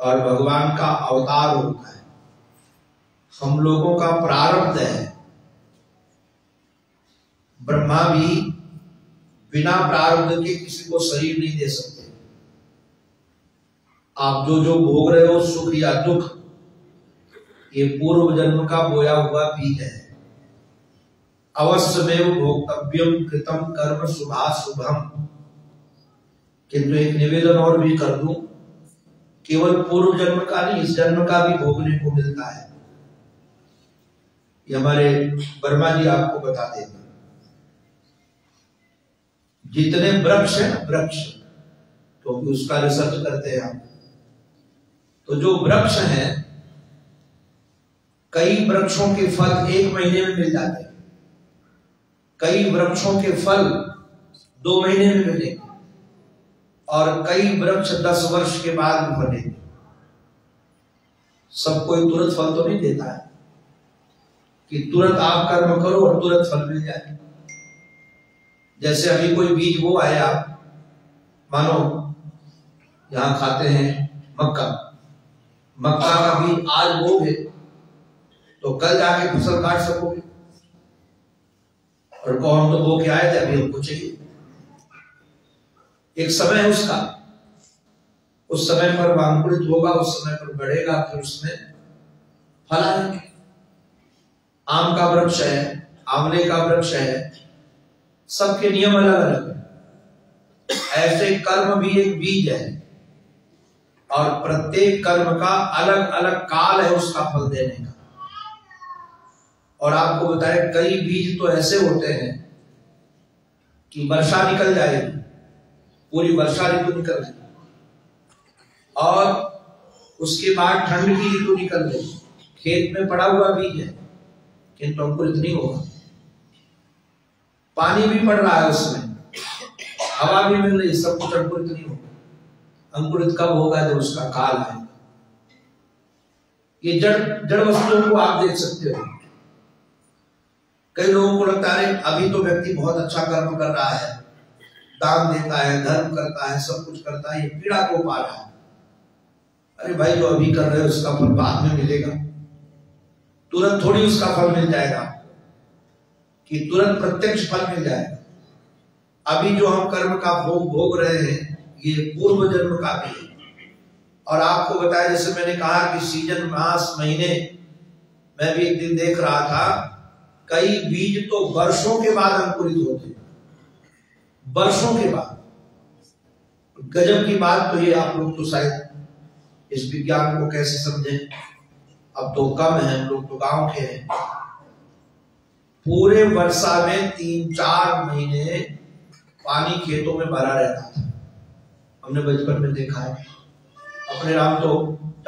A: और भगवान का अवतार होता है। हम लोगों का प्रारब्ध है। ब्रह्मा भी बिना प्रारब्ध के किसी को शरीर नहीं दे सकते। आप जो जो भोग रहे हो, सुख या दुख, ये पूर्व जन्म का बोया हुआ बीज है। अवश्य में भोक्तव्यम कृतम कर्म शुभा शुभम। किंतु एक निवेदन और भी कर दू, केवल पूर्व जन्म का नहीं, इस जन्म का भी भोगने को मिलता है। ये हमारे वर्मा जी आपको बता देंगे। जितने वृक्ष है, वृक्ष, क्योंकि तो उसका रिसर्च करते हैं आप तो जो वृक्ष हैं, कई वृक्षों के फल एक महीने में मिल जाते हैं। कई वृक्षों के फल दो महीने में मिलेंगे और कई वृक्ष दस वर्ष के बाद में बनेंगे। सब कोई तुरंत फल तो नहीं देता है कि तुरंत आप कर्म करो और तुरंत फल मिल जाए। जैसे अभी कोई बीज वो आया, मानो यहाँ खाते हैं मक्का। मक्का का बीज आज बोगे तो कल जाके फ़सल काट सकोगे। और को हम तो बो के आए थे अभी हमको चाहिए एक समय है उसका। उस समय पर अंकुरित होगा, उस समय पर बढ़ेगा, फिर उसमें फल आएँगे। आम का वृक्ष है आंवले का वृक्ष है, सबके नियम अलग अलग है। ऐसे कर्म भी एक बीज है, और प्रत्येक कर्म का अलग अलग काल है उसका फल देने का। और आपको बताए कई बीज तो ऐसे होते हैं कि वर्षा निकल जाएगी पूरी वर्षा ऋतु निकल जाएगी और उसके बाद ठंड की ऋतु निकल गई। खेत में पड़ा हुआ बीज है किंतु अंकुरित नहीं होगा। पानी भी पड़ रहा है उसमें, हवा भी मिल रही, सब कुछ अंकुरित नहीं होगा। अंकुरित कब होगा जब उसका काल है ये जड़ जड़ वस्तुओं को आप देख सकते हो। कई लोगों को लगता है अभी तो व्यक्ति बहुत अच्छा कर्म कर रहा है, दान देता है, धर्म करता है, सब कुछ करता है, ये पीड़ा को पा रहा है। अरे भाई, जो अभी कर रहे हो उसका फल बाद में मिलेगा। तुरंत थोड़ी उसका फल मिल जाएगा, कि तुरंत प्रत्यक्ष फल मिल जाएगा। अभी जो हम कर्म का भोग भोग रहे हैं, ये पूर्व जन्म का भी है। और आपको बताया, जैसे मैंने कहा कि सीज़न, मास, महीने, मैं भी एक दिन देख रहा था कई बीज तो वर्षों के बाद अंकुरित होते वर्षों के बाद। गजब की बात तो ये आप लोग तो शायद इस विज्ञान को कैसे समझें। अब तो कम है, हम लोग तो गाँव के हैं। पूरे वर्षा में तीन चार महीने पानी खेतों में भरा रहता था। हमने बचपन में देखा है। अपने राम तो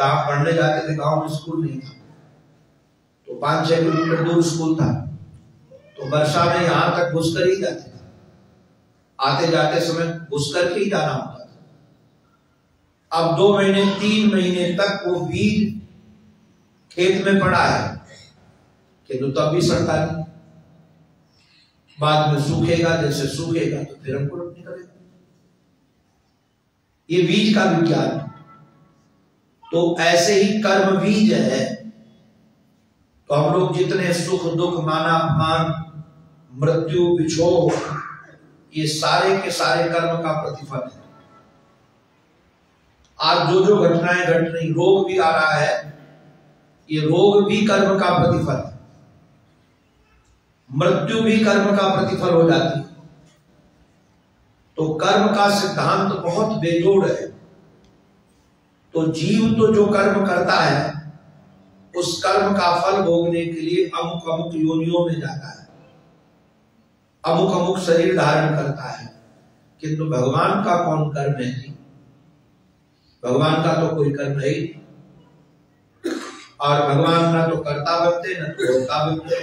A: पढ़ने जाते थे, गाँव में स्कूल नहीं था। तो पाँच छह किलोमीटर दूर स्कूल था। तो वर्षा में यहाँ तक घुस कर ही जाते थे। आते जाते समय घुस करके ही जाना होता था। अब दो महीने, तीन महीने तक वो बीज खेत में पड़ा है किंतु तब भी सड़ता नहीं। बाद में सूखेगा, जैसे सूखेगा तो फिर हमको अंकुर निकलेगा। ये बीज का विज्ञान। तो ऐसे ही कर्म बीज है तो हम लोग जितने सुख दुख माना अपमान, मृत्यु बिछो ये सारे के सारे कर्म का प्रतिफल है। आज जो जो घटनाएँ घट रही, रोग भी आ रहा है, ये रोग भी कर्म का प्रतिफल है। मृत्यु भी कर्म का प्रतिफल हो जाती है। तो कर्म का सिद्धांत तो बहुत बेजोड़ है। तो जीव तो जो कर्म करता है उस कर्म का फल भोगने के लिए अमुक अमुक योनियों में जाता है। अमुक अमुक शरीर धारण करता है किंतु भगवान का कौन कर्म है जी? भगवान का तो कोई कर्म है और भगवान ना तो करता बनते न तो होता बनते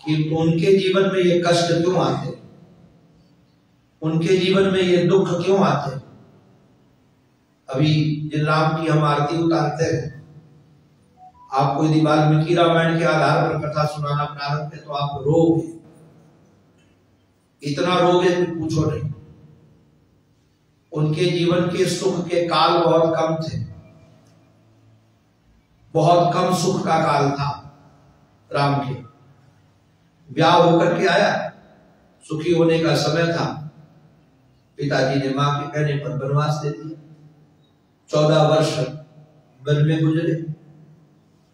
A: किंतु उनके जीवन में ये कष्ट क्यों आते? उनके जीवन में ये दुख क्यों आते? अभी जिन राम की हम आरती उतारते हैं आपको यदि वाल्मीकि रामायण के आधार पर कथा सुनाना प्रारंभ है तो आप रोगे इतना रोगे कि पूछो नहीं। उनके जीवन के सुख के काल बहुत कम थे। बहुत कम सुख का काल था राम के। ब्याह होकर के आया। सुखी होने का समय था। पिताजी ने माँ के कहने पर वनवास दे दिया। चौदह वर्ष वन में गुजरे।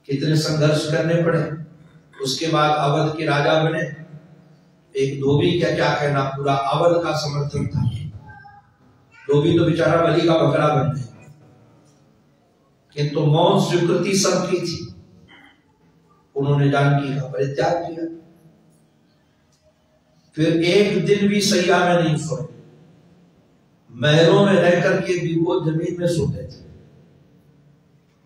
A: कितने संघर्ष करने पड़े। उसके बाद अवध के राजा बने। एक धोबी क्या क्या कहना, पूरा अवध का समर्थन था। धोबी तो बेचारा बलि का बकरा बन गया। किंतु मौन स्वीकृति सबकी थी। उन्होंने जानकी का परित्याग किया। फिर एक दिन भी सैया में नहीं सोए। महरों में रह करके भी वो ज़मीन में सोते थे।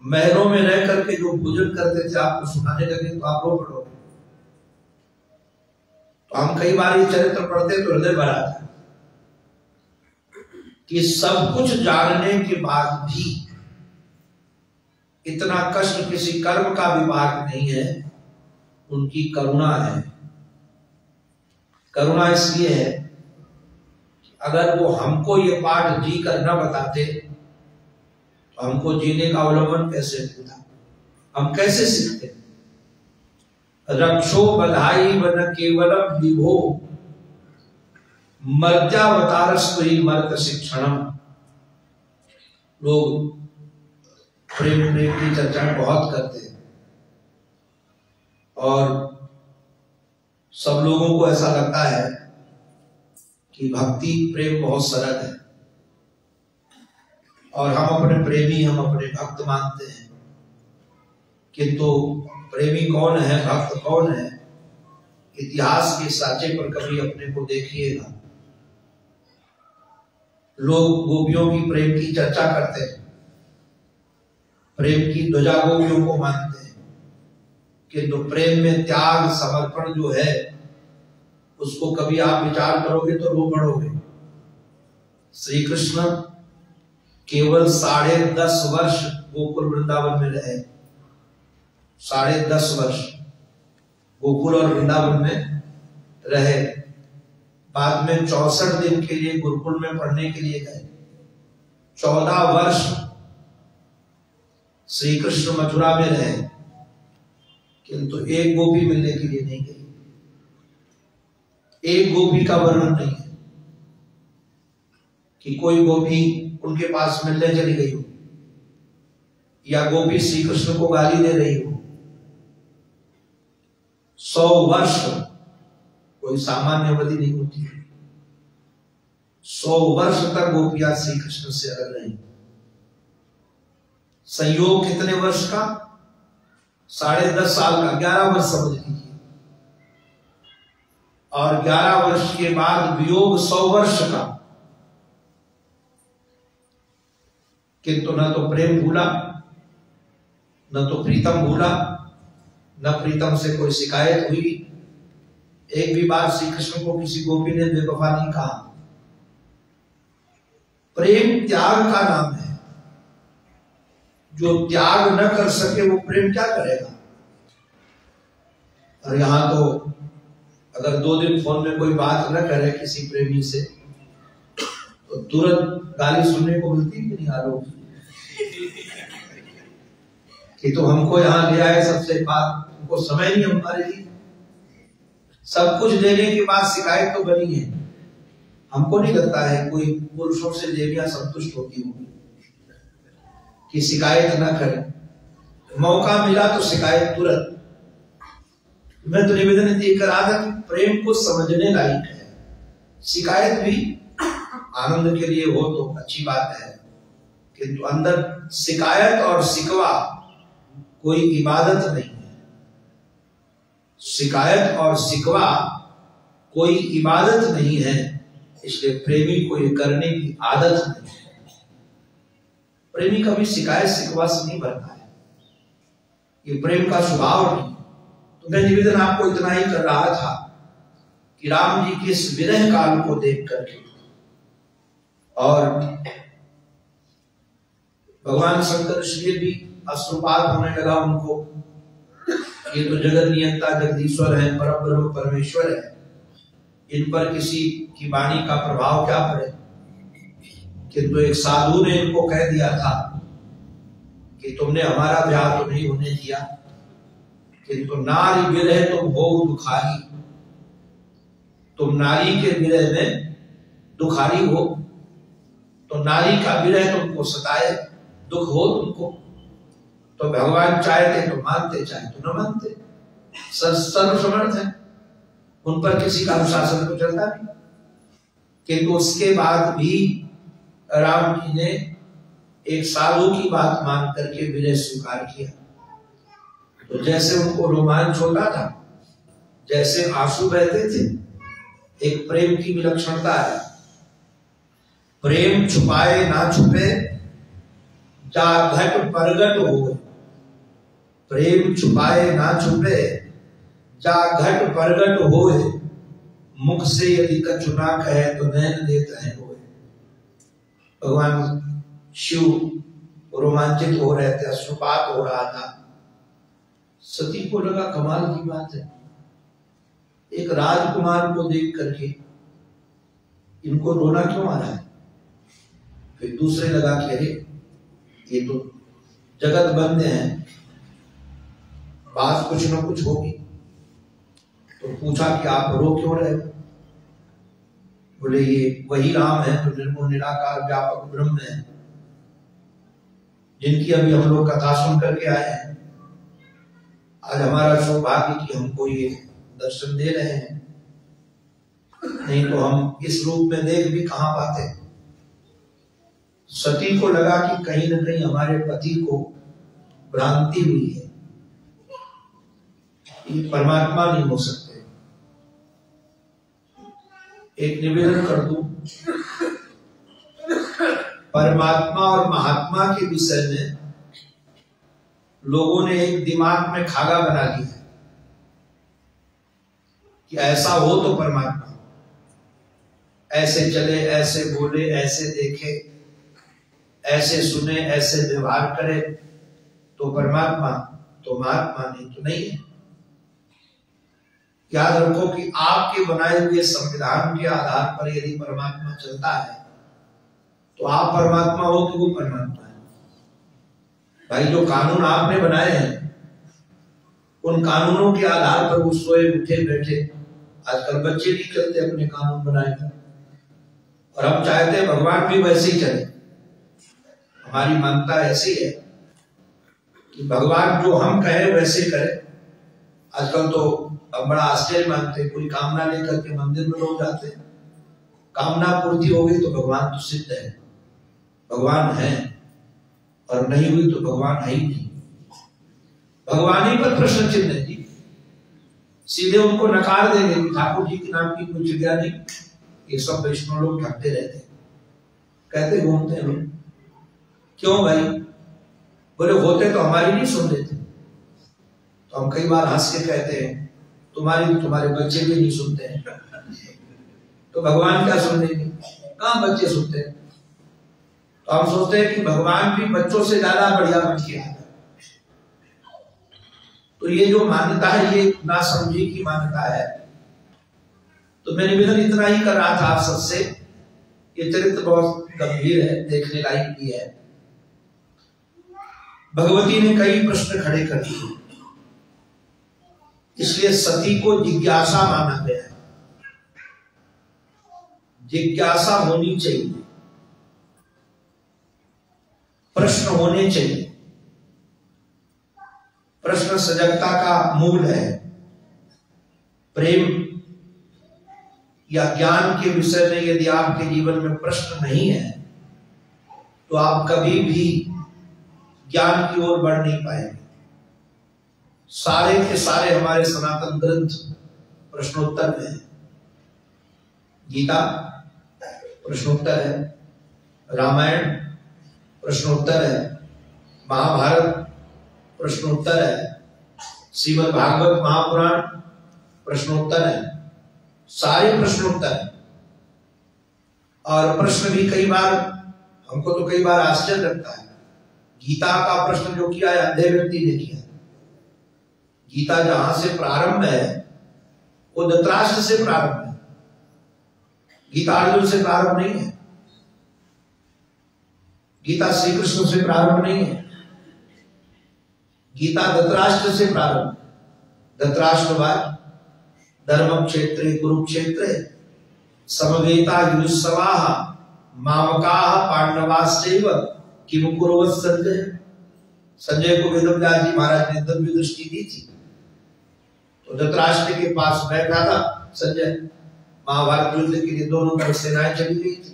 A: महरों में रह करके जो भोजन करते थे, आपको सुनाने लगे तो आप रो पड़ोगे तो हम कई बार ये चरित्र पढ़ते तो हृदय भरा था कि सब कुछ जानने के बाद भी इतना कष्ट किसी कर्म का विभाग नहीं है, उनकी करुणा है। करुणा इसलिए है अगर वो हमको ये पाठ जी कर न बताते हमको जीने का अवलंबन कैसे होता? हम कैसे सीखते? रक्षो बधाई वन केवलम विभो। मर्जावतारस्वी मर्त शिक्षण लोग प्रेम प्रेम की चर्चा बहुत करते हैं। और सब लोगों को ऐसा लगता है कि भक्ति, प्रेम बहुत सरल है। और हम अपने प्रेमी, हम अपने भक्त मानते हैं। किंतु प्रेमी कौन है, भक्त कौन है? इतिहास के साचे पर कभी अपने को देखिएगा लोग गोपियों की प्रेम की चर्चा करते हैं। प्रेम की ध्वजा गोपियों को मानते हैं। किंतु प्रेम में त्याग, समर्पण जो है, उसको कभी आप विचार करोगे तो रो पड़ोगे श्री कृष्ण केवल साढ़े दस वर्ष गोकुल वृंदावन में रहे। साढ़े दस वर्ष गोकुल और वृंदावन में रहे। बाद में चौसठ दिन के लिए गुरुकुल में पढ़ने के लिए गए। चौदह वर्ष श्री कृष्ण मथुरा में रहे, किंतु एक गोपी मिलने के लिए नहीं गई। एक गोपी का वर्णन नहीं है कि कोई गोपी उनके पास मिलने चली गई हो। या गोपी श्री कृष्ण को गाली दे रही हो। सौ वर्ष कोई सामान्य अवधि नहीं होती है। सौ वर्ष तक गोपिया श्री कृष्ण से अलग रही। संयोग कितने वर्ष का? साढ़े दस साल का। ग्यारह वर्ष समझ लीजिए। और 11 वर्ष के बाद वियोग सौ वर्ष का। किंतु न तो प्रेम भूला न तो प्रीतम भूला न प्रीतम से कोई शिकायत हुई एक भी बार श्री कृष्ण को किसी गोपी ने बेवफा नहीं कहा प्रेम त्याग का नाम है जो त्याग न कर सके वो प्रेम क्या करेगा और यहाँ तो अगर दो दिन फ़ोन में कोई बात न करे किसी प्रेमी से तो तुरंत गाली सुनने को मिलती नहीं आरोप कि तो हमको यहाँ ले आए सबसे बात उनको समय नहीं हमारे लिए। सब कुछ देने के बाद शिकायत तो बनी है। हमको नहीं लगता है कोई पुरुषों से देवियाँ संतुष्ट होती होगी कि शिकायत ना करें। मौका मिला तो शिकायत तुरंत। मैं तो निवेदन ये था कि प्रेम को समझने लायक है। शिकायत भी आनंद के लिए हो तो अच्छी बात है। किंतु अंदर शिकायत और शिकवा कोई इबादत नहीं है। शिकायत और शिकवा कोई इबादत नहीं है, इसलिए प्रेमी को ये करने की आदत नहीं है। प्रेमी कभी शिकायत, शिकवा से नहीं बनता है। ये प्रेम का स्वभाव नहीं तो मैं निवेदन आपको इतना ही कर रहा था कि राम जी के इस विरह काल को देख करके और भगवान शंकर श्री भी अश्रुपात होने लगा उनको। ये तो जगत नियंता, जगदीश्वर है पर ब्रह्म परमेश्वर है। इन पर किसी की वाणी का प्रभाव क्या पड़े? किंतु एक साधु ने इनको कह दिया था कि तुमने हमारा ब्याह तो नहीं होने दिया किंतु नारी विरह तुम हो दुखारी। तुम नारी के विरह में दुखारी हो तो नारी का विरह तुमको सताए, दुख हो तुमको। तो भगवान चाहते तो मानते चाहे तो न मानते सर्वसमर्थ है। उन पर किसी का अनुशासन तो चलता नहीं। किंतु उसके बाद भी राम जी ने एक साधु की बात मान करके विजय स्वीकार किया। तो जैसे उनको रोमांच होता था, जैसे आँसू बहते थे, एक प्रेम की विलक्षणता है। प्रेम छुपाए ना छुपे जा घट प्रगट हो गए प्रेम छुपाए ना छुपे, जा घट प्रगट होए, मुख से यदि कचुना कहे तो नैन देते हैं होए। भगवान शिव रोमांचित हो रहे थे, अश्रुपात हो रहा था। सती को लगा कमाल की बात है। एक राजकुमार को देख करके इनको रोना क्यों आ रहा है? फिर दूसरे लगा कि अरे, ये तो जगत बंद है। बात कुछ ना कुछ होगी। तो पूछा कि आप रो क्यों रहे? बोले, ये वही राम है जो निर्मूल निराकार, व्यापक, ब्रह्म है, जिनकी अभी हम लोग कथा सुन करके आए हैं। आज हमारा सौभाग्य कि हमको ये दर्शन दे रहे हैं। नहीं तो हम इस रूप में देख भी कहा पाते? सती को लगा कि कहीं ना कहीं हमारे पति को भ्रांति हुई है। ये परमात्मा नहीं हो सकते। एक निवेदन कर दू। परमात्मा और महात्मा के विषय में लोगों ने एक दिमाग में खागा बना लिया कि ऐसा हो तो परमात्मा। ऐसे चले, ऐसे बोले, ऐसे देखे, ऐसे सुने, ऐसे व्यवहार करे तो परमात्मा तो महात्मा नहीं तो नहीं है। याद रखो कि आपके बनाए हुए संविधान के आधार पर यदि परमात्मा चलता है तो आप परमात्मा हो कि वो परमात्मा है? भाई, जो कानून आपने बनाए हैं, उन कानूनों के आधार पर वो सोए, उठे, बैठे, आजकल बच्चे भी चलते अपने कानून बनाए और हम चाहते हैं भगवान भी वैसे ही चले। हमारी मान्यता ऐसी है कि भगवान जो हम कहे वैसे करे। आजकल तो अब बड़ा आश्चर्य मानते हैं कोई कामना लेकर के मंदिर में लोग जाते हैं। कामना पूर्ति हो गई तो भगवान तो सिद्ध है। भगवान है, और नहीं हुई तो भगवान है ही नहीं। भगवान ही पर प्रश्न चिन्ह है जी। सीधे उनको नकार देंगे ठाकुर जी के नाम की कोई जगह नहीं। ये सब वैष्णव लोग ढकते रहते कहते घूमते लोग। क्यों भाई? बोले, होते तो हमारी नहीं सुन लेते। तो हम कई बार हंस के कहते हैं तुम्हारी, तुम्हारे बच्चे भी नहीं सुनते हैं। तो भगवान क्या सुन लेंगे कहा बच्चे सुनते हैं? तो हम सोचते हैं कि भगवान भी बच्चों से ज़्यादा बढ़िया बन के तो ये जो मान्यता है, ये ना समझी की मान्यता है। तो मैं निवेदन इतना ही कर रहा था आप सबसे, ये चरित्र बहुत गंभीर है, देखने लायक भी है। भगवती ने कई प्रश्न खड़े कर दिए। इसलिए सती को जिज्ञासा माना गया है। जिज्ञासा होनी चाहिए। प्रश्न होने चाहिए। प्रश्न सजगता का मूल है। प्रेम या ज्ञान के विषय में यदि आपके जीवन में प्रश्न नहीं है तो आप कभी भी ज्ञान की ओर बढ़ नहीं पाएँगे। सारे के सारे हमारे सनातन ग्रंथ प्रश्नोत्तर में गीता प्रश्नोत्तर है। रामायण प्रश्नोत्तर है। महाभारत प्रश्नोत्तर है। श्रीमद भागवत महापुराण प्रश्नोत्तर है। सारे प्रश्नोत्तर है। और प्रश्न भी कई बार, हमको तो कई बार आश्चर्य लगता है। गीता का प्रश्न जो किया है, अंधे व्यक्ति ने किया। गीता जहाँ से प्रारंभ है वो दत्राष्ट्र से प्रारंभ है। गीता अर्जुन से प्रारंभ नहीं है। गीता श्री कृष्ण से प्रारंभ नहीं है। गीता दत्राष्ट्र से प्रारंभ दत्राष्ट्रवाद धर्म क्षेत्र कुरुक्षेत्र, समवेता युसवा मामका पांडवाश्चैव किम कुरवत संजय संजय को वेदम जी महाराज ने दिव्य दृष्टि दी थी। धृतराष्ट्र के पास बैठा था, संजय। महाभारत युद्ध के लिए दोनों तरफ़ सेनाएँ चली गई थी।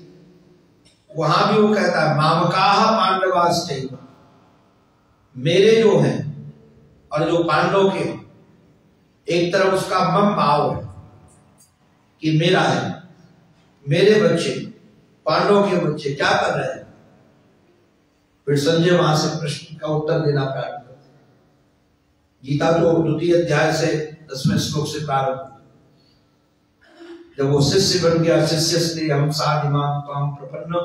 A: वहाँ भी वो कहता है मामका पांडवाश्चैव मेरे जो हैं और जो पांडव के एक तरफ़ उसका मम भाव है कि मेरा है, मेरे बच्चे, पांडव के बच्चे, क्या कर रहे हैं? फिर संजय वहाँ से प्रश्न का उत्तर देना प्रारंभ गीता तो द्वितीय अध्याय से दसवें श्लोक से प्रारंभ जब वो शिष्य बन गया शिष्य से हम साधिमान काम प्रपन्न।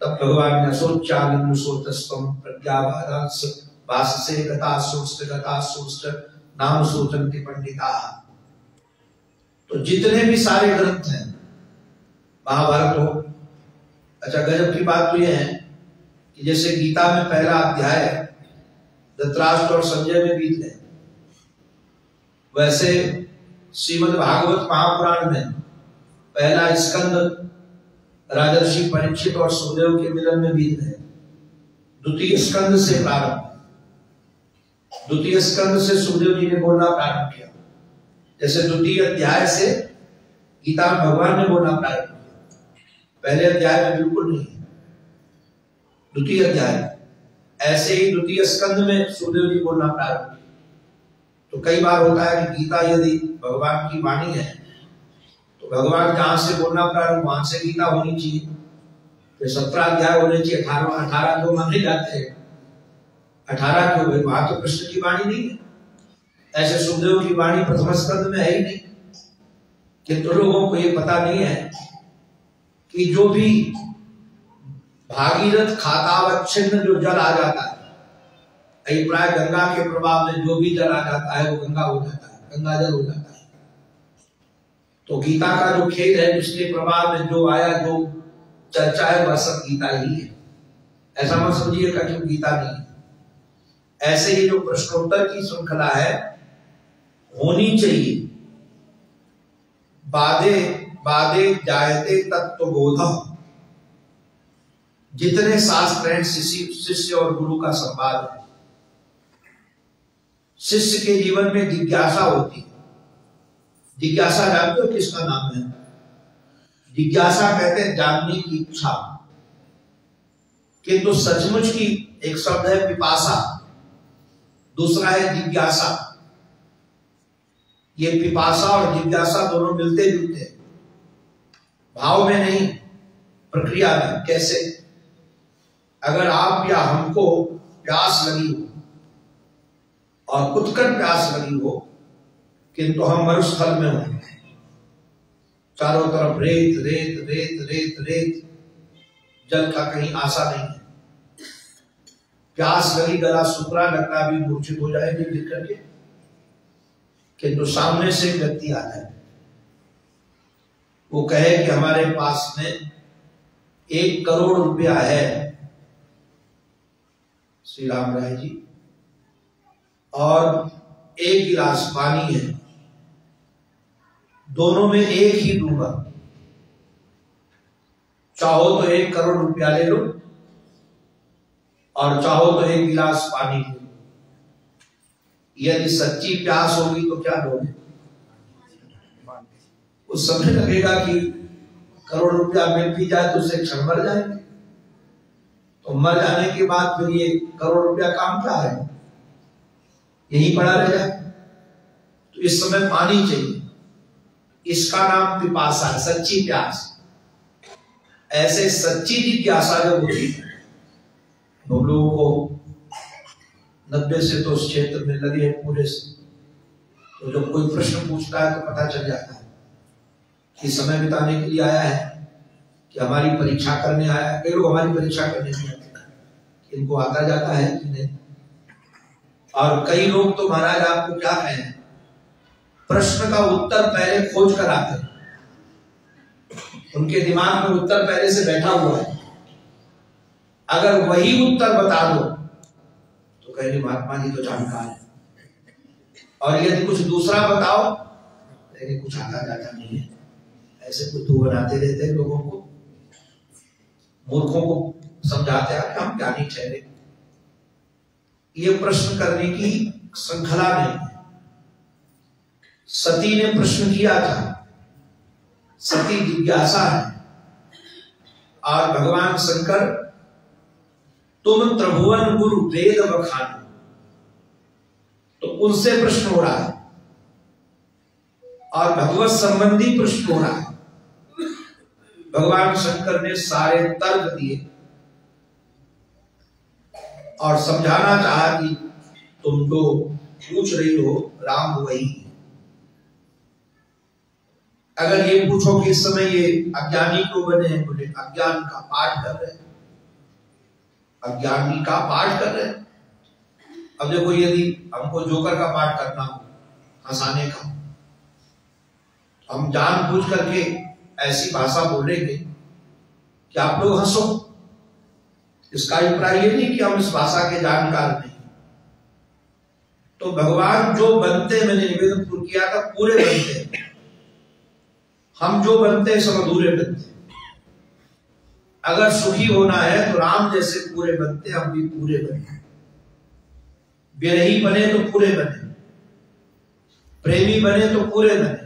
A: तब भगवान ने सोतस्तम प्रज्ञावादान भाष्य गता गता नाम पंडिता। तो जितने भी सारे ग्रंथ हैं, महाभारत हो अच्छा गजब की बात तो यह है कि जैसे गीता में पहला अध्याय धृतराष्ट्र और संजय में बीत गए। वैसे श्रीमद भागवत महापुराण में पहला स्कंद राजर्षि परीक्षित और सुखदेव के मिलन में बीत गए। द्वितीय स्कंद से प्रारंभ। द्वितीय स्कंद से सुखदेव जी ने बोलना प्रारंभ किया। जैसे द्वितीय अध्याय से गीता भगवान ने बोलना प्रारंभ किया। पहले अध्याय में बिल्कुल नहीं द्वितीय अध्याय। ऐसे ही द्वितीय स्कंद में सुखदेव जी बोलना प्रारंभ किया। तो कई बार होता है कि गीता यदि भगवान की वाणी है तो भगवान जहाँ से बोलना प्रारंभ, वहाँ से गीता होनी चाहिए। फिर सत्रह अध्याय होने चाहिए, अठारह अठारह को माने जाते हैं। अठारह के हुए वहाँ तो कृष्ण की वाणी नहीं है। ऐसे सुखदेव की वाणी प्रथम स्कंद में है ही नहीं। किंतु तो लोगों को ये पता नहीं है कि जो भी भागीरथ खातावच्छिन्न जो जल आ जाता है। प्राय गंगा के प्रभाव में जो भी जल आ जाता है, वो गंगा हो जाता है, गंगा जल हो जाता है। तो गीता का जो खेल है, उसके प्रभाव में जो आया, जो चर्चा है, वह सब गीता ही है। ऐसा मत समझिएगा कि गीता नहीं ऐसे ही जो प्रश्नोत्तर की श्रृंखला है, होनी चाहिए। बाधे बाधे जायते तत्व बोध जितने शास्त्र हैं शिष्य और गुरु का संवाद है, शिष्य के जीवन में जिज्ञासा होती है। जिज्ञासा जानते हो किसका नाम है? जिज्ञासा कहते हैं जानने की इच्छा। किंतु सचमुच की एक शब्द है पिपासा। दूसरा है जिज्ञासा। ये पिपासा और जिज्ञासा दोनों मिलते जुलते भाव में नहीं, प्रक्रिया में। कैसे? अगर आप या हमको प्यास लगी हो, और उत्कट प्यास लगी हो किंतु तो हम मरुस्थल में हो चारों तरफ़ रेत रेत रेत रेत रेत। जल का कहीं आशा नहीं है। प्यास लगी, गला सुखरा लगता भी मूर्छित हो जाएगी गिर करके किंतु तो सामने से व्यक्ति आ जाए। वो कहे कि हमारे पास में एक करोड़ रुपया है। श्री राम राय जी। और एक गिलास पानी है। दोनों में एक ही दूँगा चाहो तो एक करोड़ रुपया ले लो और चाहो तो एक गिलास पानी ले लो। यदि सच्ची प्यास होगी तो क्या लोगे उस समय लगेगा कि करोड़ रुपया मिल भी जाए तो उससे क्षण मर जाएँगे। तो मर जाने के बाद फिर ये करोड़ रुपया काम क्या है? यही पड़ा रह। जाए तो इस समय पानी चाहिए। इसका नाम पिपासा है, सच्ची प्यास। ऐसे सच्ची जिज्ञासा जब होती है हम लोगों को नब्बे से तो उस क्षेत्र में लगे हैं पूरे से। तो जब कोई प्रश्न पूछता है तो पता चल जाता है कि समय बिताने के लिए आया है। कि हमारी परीक्षा करने आया है। कई लोग हमारी परीक्षा करने नहीं आते इनको आता जाता है कि नहीं और कई लोग तो महाराज आपको क्या कहें? प्रश्न का उत्तर पहले खोज कर आते हैं। उनके दिमाग में उत्तर पहले से बैठा हुआ है। अगर वही उत्तर बता दो तो कहेंगे, महात्मा जी तो जानकार है। और यदि कुछ दूसरा बताओ कहेंगे, कुछ आता जाता नहीं है। ऐसे बुद्धू बनाते रहते हैं लोगों को। मूर्खों को समझाते हैं हम ज्ञानी ठहरे। ये प्रश्न करने की श्रृंखला नहीं है सती ने प्रश्न किया था। सती जिज्ञासा है। और भगवान शंकर, तुम त्रिभुवन गुरु वेद बखान। तो उनसे प्रश्न हो रहा है। और भगवत संबंधी प्रश्न हो रहा है। भगवान शंकर ने सारे तर्क दिए और समझाना चाहा कि तुम जो पूछ रही हो, राम वही। अगर ये पूछो कि इस समय ये अज्ञानी क्यों बने हैं? बोले, अज्ञान का पाठ कर रहे अज्ञानी का पाठ कर रहे अब देखो, यदि हमको जोकर का पाठ करना हो, हंसाने का, हम जान पूछ करके ऐसी भाषा बोलेंगे कि आप लोग हंसो। इसका अभिप्राय ये नहीं कि हम इस भाषा के जानकार नहीं तो भगवान जो बनते मैंने निवेदन किया था, पूरे बनते हम जो बनते हैं, सब अधूरे बनते अगर सुखी होना है तो राम जैसे पूरे बनते हम भी पूरे बने बेरही बने तो पूरे बने। प्रेमी बने तो पूरे बने।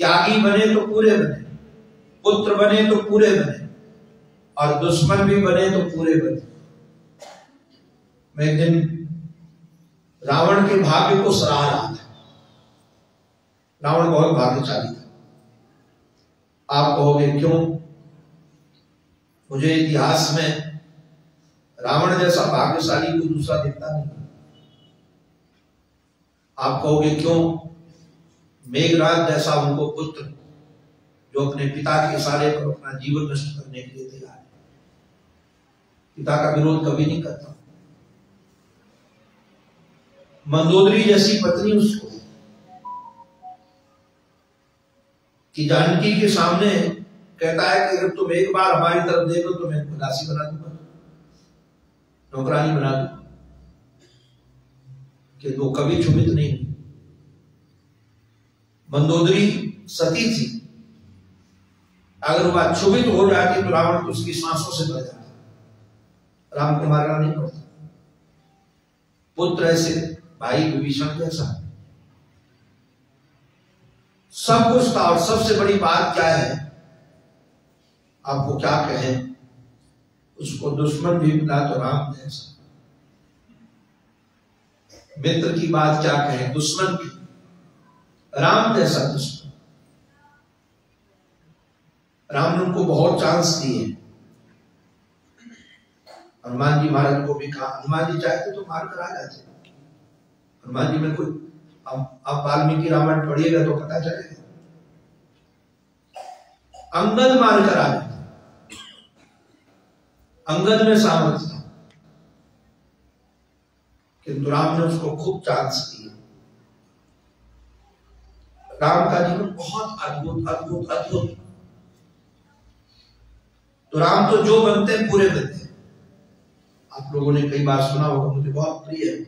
A: त्यागी बने तो पूरे बने, पुत्र बने तो पूरे बने, और दुश्मन भी बने तो पूरे बने। मैं दिन रावण के भाग्य को सराह रहा था। रावण बहुत भाग्यशाली था। आप कहोगे, क्यों? मुझे इतिहास में रावण जैसा भाग्यशाली कोई दूसरा दिखता नहीं। आप कहोगे, क्यों? मेघराज जैसा उनको पुत्र, जो अपने पिता के इशारे पर अपना जीवन नष्ट करने के लिए तैयार है। पिता का विरोध कभी नहीं करता। मंदोदरी जैसी पत्नी उसको, कि जानकी के सामने कहता है कि अगर तुम एक बार हमारी तरफ़ देखो तो मैं दासी बना दूँगा। नौकरानी बना दूँगा। कि वो कभी क्षुभित नहीं मंदोदरी सती थी। अगर वह क्षुभित हो जाती तो रावण तो उसकी सांसों से बह जाता राम को मारना नहीं पड़ता पुत्र ऐसे, भाई विभीषण जैसा। सब कुछ था और सबसे बड़ी बात क्या है? आपको क्या कहें? उसको दुश्मन भी मिला तो राम जैसा। मित्र की बात क्या कहें? दुश्मन की राम जैसा दुश्मन राम ने उनको बहुत चांस दिए। हनुमान जी महाराज को भी कहा, हनुमान जी चाहते तो मार कर आ जाते। हनुमान जी में कोई, अब वाल्मीकि रामायण पढ़िएगा तो पता चलेगा। अंगद मार कर आ जाते। अंगद में सामर्थ्य किंतु राम ने उसको खूब चांस दिया। राम का जीवन बहुत अद्भुत अद्भुत अद्भुत तो राम तो जो बनते हैं, पूरे बनते हैं। आप लोगों ने कई बार सुना होगा, मुझे बहुत प्रिय है।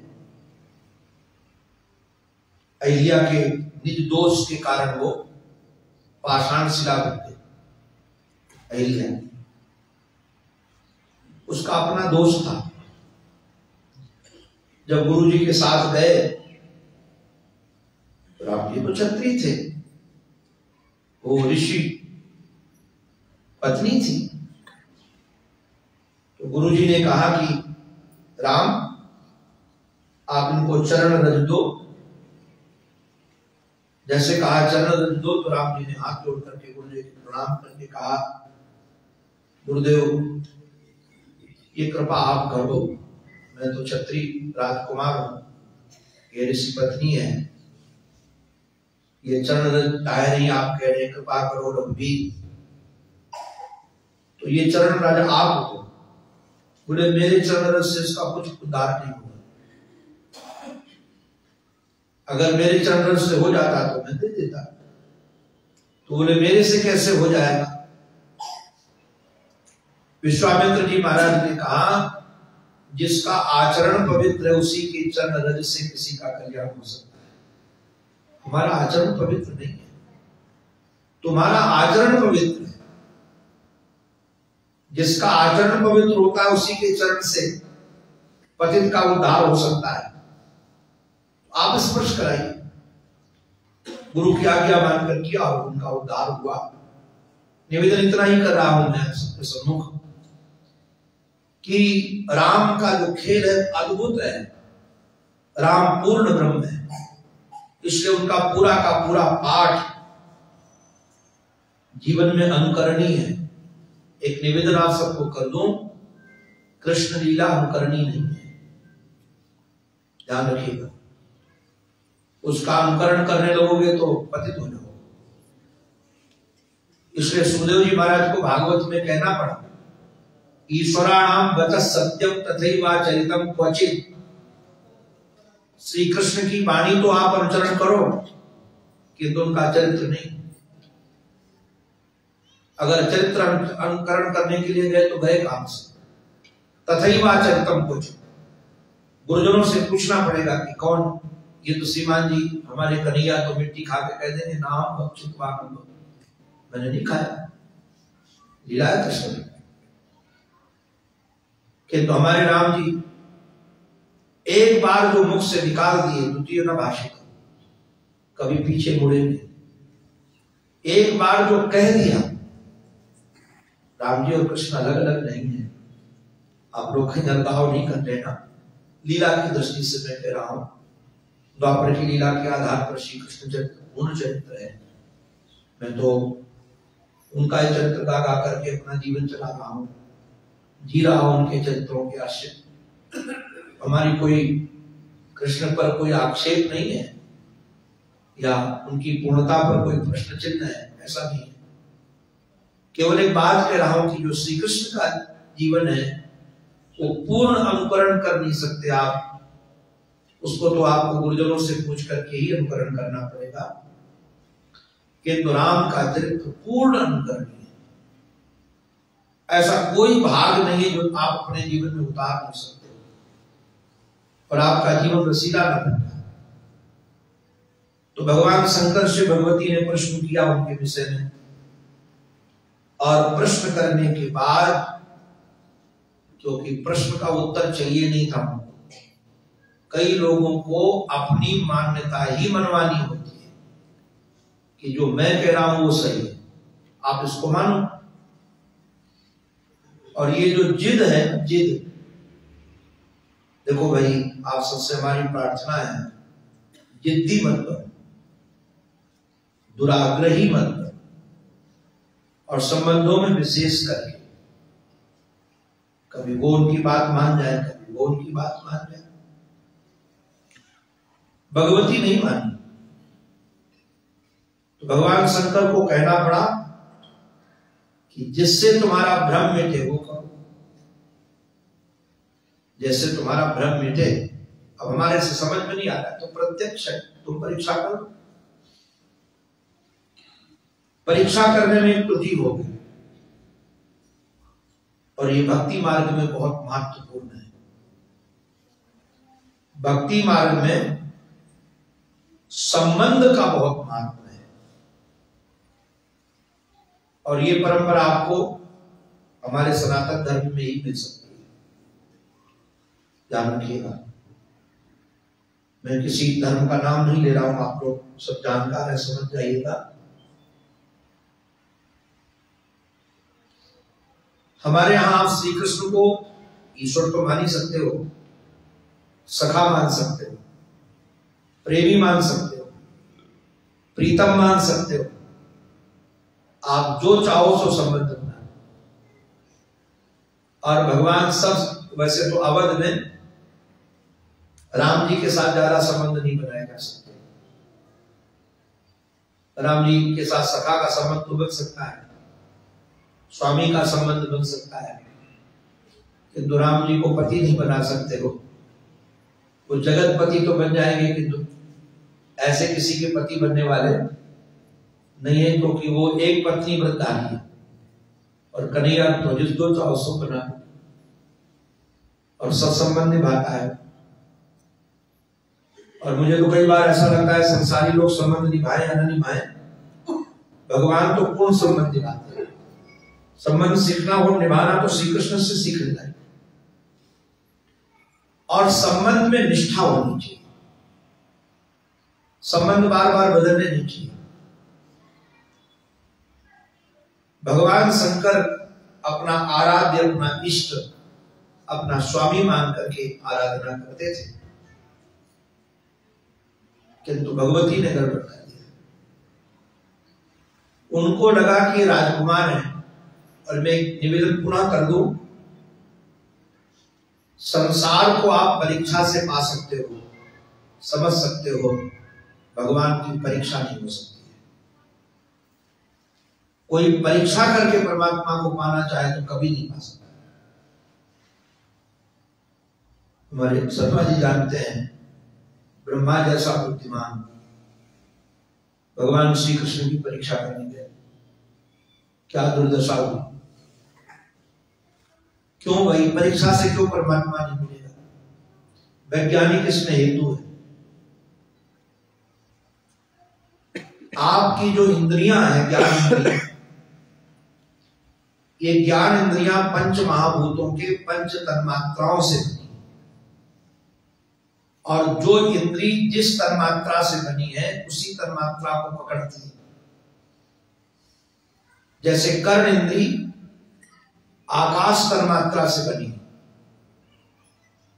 A: अहिल्या के निज दोष के कारण वो पाषाण शिला बनते अहिल्या। उसका अपना दोष था। जब गुरु जी के साथ गए राम जी तो छत्री थे। वो ऋषि, पत्नी थी। तो गुरु जी ने कहा कि, राम, आप इनको चरण रज दो। जैसे कहा, चरण रज दो तो राम जी ने हाथ जोड़ करके गुरु जी प्रणाम करके कहा, गुरुदेव, ये कृपा आप कर दो। मैं तो छत्री राजकुमार हूँ। ये ऋषि पत्नी है। ये चरण रज आए नहीं आप कह रहे कृपा करो रघुवीर। तो ये चरण राजा आप हो बोले, मेरे चरण से इसका कुछ उद्धार नहीं होगा अगर मेरे चरण से हो जाता तो मैं दे देता। तो बोले, मेरे से कैसे हो जाएगा? विश्वामित्र जी महाराज ने कहा, जिसका आचरण पवित्र है, उसी के चरण रज से किसी का कल्याण हो सकता हमारा आचरण पवित्र नहीं है। तुम्हारा आचरण पवित्र है। जिसका आचरण पवित्र होता है, उसी के चरण से पतित का उद्धार हो सकता है। आप स्पर्श कराइए। गुरु की आज्ञा मानकर किया और उनका उद्धार हुआ। निवेदन इतना ही कर रहा हूँ मैं सबके सम्मुख कि राम का जो खेल है, अद्भुत है। राम पूर्ण ब्रह्म है। इसलिए उनका पूरा का पूरा पाठ जीवन में अनुकरणीय है। एक निवेदन आप सबको कर दू, कृष्ण लीला अनुकरणीय नहीं है। ध्यान रखिएगा। उसका अनुकरण करने लगोगे तो पतित हो जाओगे। इसलिए सुखदेव जी महाराज को भागवत में कहना पड़ा ईश्वराणाम बच सत्यम तथा चरितम क्वचित। श्री कृष्ण की वाणी तो आप अनुचरण करो किंतु उनका चरित्र नहीं। अगर चरित्र अनुकरण करने के लिए गए तो गए काम से। तथा चरितम कुछ। गुरुजनों से पूछना पड़ेगा कि कौन? ये तो सीमान जी, हमारे कन्हैया तो मिट्टी खा के कह देंगे नाम मैंने नहीं खाया। लीलाया कृष्ण। किंतु हमारे राम जी एक बार जो मुख से निकाल दिए, द्वितीय न भाषिक। कभी पीछे मुड़े नहीं एक बार जो कह दिया राम जी और कृष्ण अलग अलग नहीं है। आप लोग कहीं अलगाव नहीं कर लेना लीला की दृष्टि से मैं कह रहा हूँ द्वापर की लीला के आधार पर श्री कृष्ण चरित्र, पूर्ण चरित्र है। मैं तो उनका चरित्र गा गा करके अपना जीवन चला रहा हूँ। जी रहा हूँ उनके चरित्रों के आश्रय हमारी कोई कृष्ण पर कोई आक्षेप नहीं है, या उनकी पूर्णता पर कोई प्रश्न चिन्ह है, ऐसा नहीं है। केवल एक बात कह रहा हूँ कि जो श्री कृष्ण का जीवन है, वो पूर्ण अनुकरण कर नहीं सकते आप। उसको तो आपको गुरुजनों से पूछ करके ही अनुकरण करना पड़ेगा। किंतु राम का चरित्र पूर्ण अनुकरण ऐसा कोई भाग नहीं जो आप अपने जीवन में उतार नहीं सकते। और आपका जीवन रसीला न बन तो भगवान शंकर से भगवती ने प्रश्न किया उनके विषय में। और प्रश्न करने के बाद, क्योंकि प्रश्न का उत्तर चाहिए नहीं था कई लोगों को अपनी मान्यता ही मनवानी होती है कि जो मैं कह रहा हूँ वो सही है। आप इसको मानो। और ये जो जिद है, जिद देखो भाई, आप सबसे हमारी प्रार्थना है जिद्दी मत बनो दुराग्रही मत बनो और संबंधों में विशेष करके, कभी वो उनकी बात मान जाए, कभी वो उनकी बात मान जाए। भगवती नहीं मानी। तो भगवान शंकर को कहना पड़ा कि जिससे तुम्हारा भ्रम मिटे वो जैसे तुम्हारा भ्रम मिटे, अब हमारे से समझ में नहीं आ रहा तो प्रत्यक्ष है, तुम परीक्षा करो। परीक्षा करने में एक तो हो गई और ये भक्ति मार्ग में बहुत महत्वपूर्ण है। भक्ति मार्ग में संबंध का बहुत महत्व है। और ये परंपरा आपको हमारे सनातन धर्म में ही मिल सकती है। ध्यान रखिएगा। मैं किसी धर्म का नाम नहीं ले रहा हूँ, आप लोग सब जानकार है, समझ जाइएगा। हमारे यहाँ आप श्री कृष्ण को ईश्वर तो मान ही सकते हो, सखा मान सकते हो, प्रेमी मान सकते हो, प्रीतम मान सकते हो। आप जो चाहो सो संबंध बना और भगवान सब वैसे तो अवध में राम जी के साथ ज़्यादा संबंध नहीं बनाया जा सकते। राम जी के साथ सखा का संबंध तो बन सकता है, स्वामी का संबंध बन सकता है, किंतु राम जी को पति नहीं बना सकते हो। वो जगत पति तो बन जाएँगे किंतु ऐसे किसी के पति बनने वाले नहीं है, क्योंकि वो एक पत्नी व्रतधारी है और कन्हैया तो जिस दो चाहो सो बना और सत्संबंध निभाता है। और मुझे तो कई बार ऐसा लगता है संसारी लोग संबंध निभाए या न निभाए, भगवान तो पूर्ण संबंध निभाते हैं। संबंध सीखना हो निभाना तो श्री कृष्ण से सीख लेता है। और संबंध में निष्ठा होनी चाहिए। संबंध बार बार बदलने नहीं चाहिए। भगवान शंकर अपना आराध्य, अपना इष्ट, अपना स्वामी मान करके आराधना करते थे। किंतु भगवती ने गड़बड़ कर दिया उनको लगा कि राजकुमार है, और मैं निवेदन पुनः कर दू, संसार को आप परीक्षा से पा सकते हो, समझ सकते हो, भगवान की परीक्षा नहीं हो सकती है। कोई परीक्षा करके परमात्मा को पाना चाहे तो कभी नहीं पा सकता। हमारे सतवा जी जानते हैं ब्रह्मा जैसा बुद्धिमान। भगवान श्री कृष्ण की परीक्षा करने गए। क्या दुर्दशा हुई? क्यों भाई? परीक्षा से क्यों परमात्मा नहीं मिलेगा? वैज्ञानिक इसमें हेतु है। आपकी जो इंद्रियाँ हैं, ज्ञान इंद्रिया, ये ज्ञान इंद्रियाँ पंच महाभूतों के पंच तन्मात्राओं से और जो इंद्री जिस तन्मात्रा से बनी है, उसी तन्मात्रा को पकड़ती है। जैसे कर्ण इंद्री आकाश तन्मात्रा से बनी है।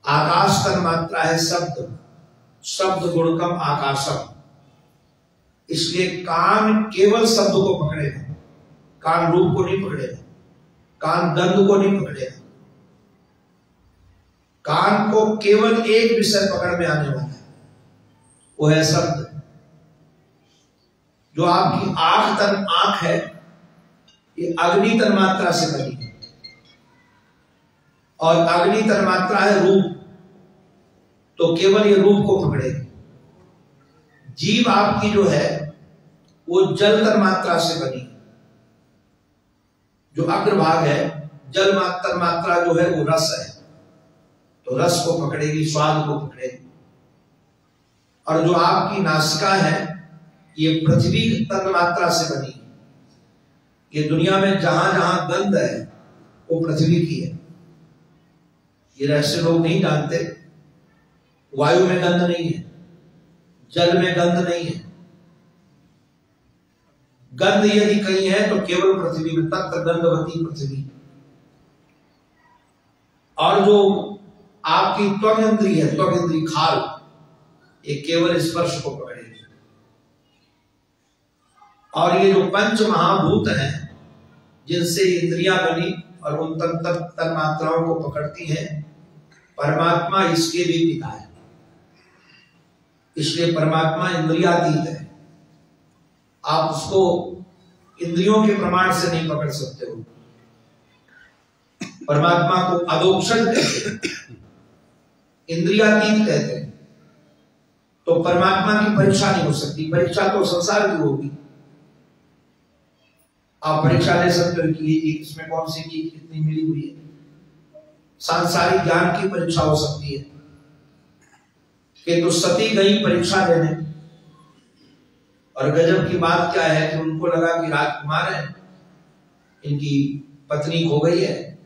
A: आकाश तन्मात्रा है शब्द। शब्द गुणकम आकाशम। इसलिए कान केवल शब्द को पकड़ेगा कान रूप को नहीं पकड़ेगा कान गंध को नहीं पकड़ेगा कान को केवल एक विषय पकड़ में आने वाला है। वो है शब्द। जो आपकी आँख तन आँख है, ये अग्नि तन मात्रा से बनी है। और अग्नि तन मात्रा है रूप। तो केवल ये रूप को पकड़ेगी जीव आपकी जो है, वो जल तन मात्रा से बनी जो अग्रभाग है, जल मात्र मात्रा जो है, वो रस है। तो रस को पकड़ेगी, स्वाद को पकड़ेगी। और जो आपकी नासिका है, ये पृथ्वी तन मात्रा से बनी ये दुनिया में जहाँ जहाँ गंध है, वो पृथ्वी की है। ये रहस्य लोग नहीं जानते। वायु में गंध नहीं है, जल में गंध नहीं है। गंध यदि कहीं है तो केवल पृथ्वी में तत्व गंधवती पृथ्वी। और जो आपकी त्वग इंद्री है त्वग इंद्री खाल। ये केवल स्पर्श को पकड़ेगी और ये जो पंच महाभूत हैं जिनसे इंद्रियाँ बनी और उन तन तन, तन मात्राओं को पकड़ती हैं परमात्मा इसके भी पिता है। इसलिए परमात्मा इंद्रियातीत है। आप उसको इंद्रियों के प्रमाण से नहीं पकड़ सकते हो। परमात्मा को अदोक्षण इंद्रियातीत कहते हैं। तो परमात्मा की परीक्षा नहीं हो सकती, परीक्षा तो संसार की होगी। आप परीक्षा ले सकते हो कि इसमें कौन सी चीज़ कितनी मिली हुई है। सांसारिक ज्ञान की परीक्षा हो सकती है। कि तो सती गई परीक्षा देने। और गजब की बात क्या है कि उनको लगा कि राजकुमार है, इनकी पत्नी खो गई है,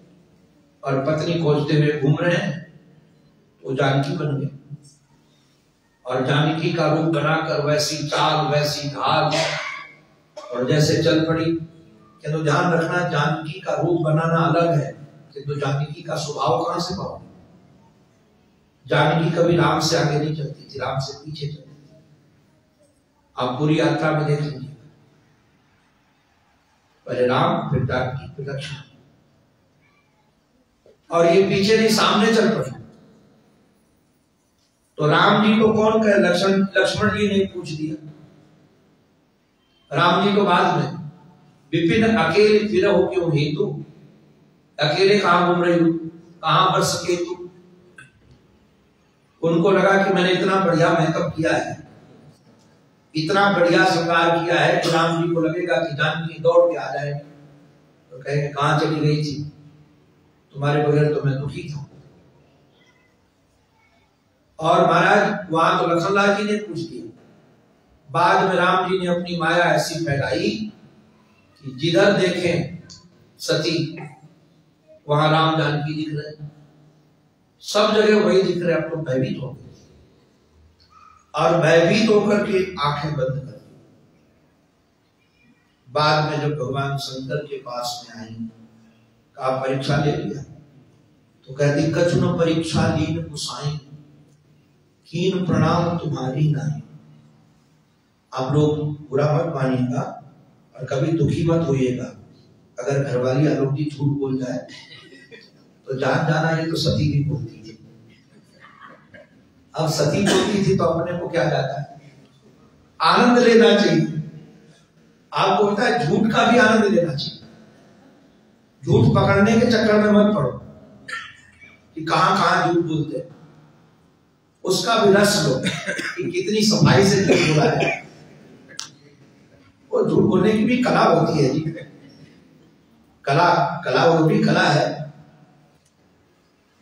A: और पत्नी खोजते हुए घूम रहे हैं। तो जानकी बन गए। और जानकी का रूप बनाकर वैसी चाल, वैसी ढाल। और जैसे चल पड़ी कि तो ध्यान रखना, जानकी का रूप बनाना अलग है कि तो जानकी का स्वभाव कहाँ से पाओ जानकी कभी राम से आगे नहीं चलती थी, राम से पीछे चलती थी। आप पूरी यात्रा में देख लीजिए। पहले राम, फिर जानकी, फिर लक्ष्मण। और ये पीछे नहीं, सामने चल पड़े। तो राम जी को कौन कहे? लक्ष्मण लक्ष्मण जी ने पूछ दिया। राम जी को बाद में, विपिन अकेले फिर हो क्यों हेतु? अकेले कहा घूम रही हूँ? कहा बढ़ सके तू उनको लगा कि मैंने इतना बढ़िया मेकअप किया है। इतना बढ़िया श्रृंगार किया है तो राम जी को लगेगा कि जानकी दौड़ के आ जाए तो कहेंगे कहाँ चली गई थी? तुम्हारे बगैर तो मैं दुखी था। और महाराज, वहाँ तो लखनलाल जी ने पूछ दिया। बाद में राम जी ने अपनी माया ऐसी फैलाई कि जिधर देखें सती, वहाँ राम जानकी दिख रहे सब जगह वही दिख रहे अब तो भयभीत हो गए। और भयभीत होकर के आँखें बंद कर दी। बाद में जब भगवान शंकर के पास में आई का परीक्षा ले लिया? तो कहती कछुन परीक्षा लीन गुसाई कीन प्रणाम तुम्हारी नहीं आप लोग बुरा मत मानिएगा और कभी दुखी मत होइएगा। अगर घरवाली आलोक जी झूठ बोल जाए तो जान जाना ये तो सती भी बोलती थी। अब सती बोलती थी तो अपने को क्या जाता है? आनंद लेना चाहिए। आपको होता है झूठ का भी आनंद लेना चाहिए। झूठ पकड़ने के चक्कर में मत पड़ो कि कहाँ कहाँ झूठ बोलते हैं। उसका भी रस लो कि कितनी सफ़ाई से झूठ बोला है। वो झूठ बोलने की भी कला होती है जी। कला कला वो भी कला है।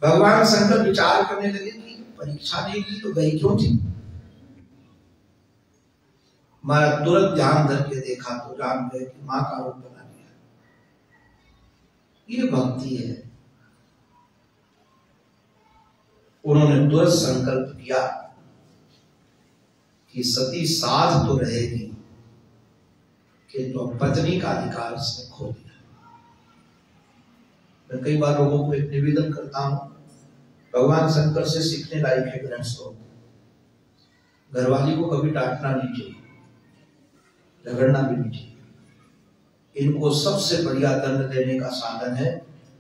A: भगवान शंकर विचार करने लगे कि परीक्षा नहीं ली तो गई क्यों थी? मैं तुरंत ध्यान धर के देखा तो जान गए कि माँ का रूप बना लिया ये भक्ति है। उन्होंने तुरंत संकल्प किया कि सती साध तो रहेगी, किंतु तो पत्नी का अधिकार उसने खो दिया। मैं कई बार लोगों को एक निवेदन करता हूँ, भगवान शंकर से सीखने लायक है गृहस्थों घरवाली को कभी डांटना नहीं चाहिए, झगड़ना भी नहीं चाहिए। इनको सबसे बढ़िया दंड देने का साधन है,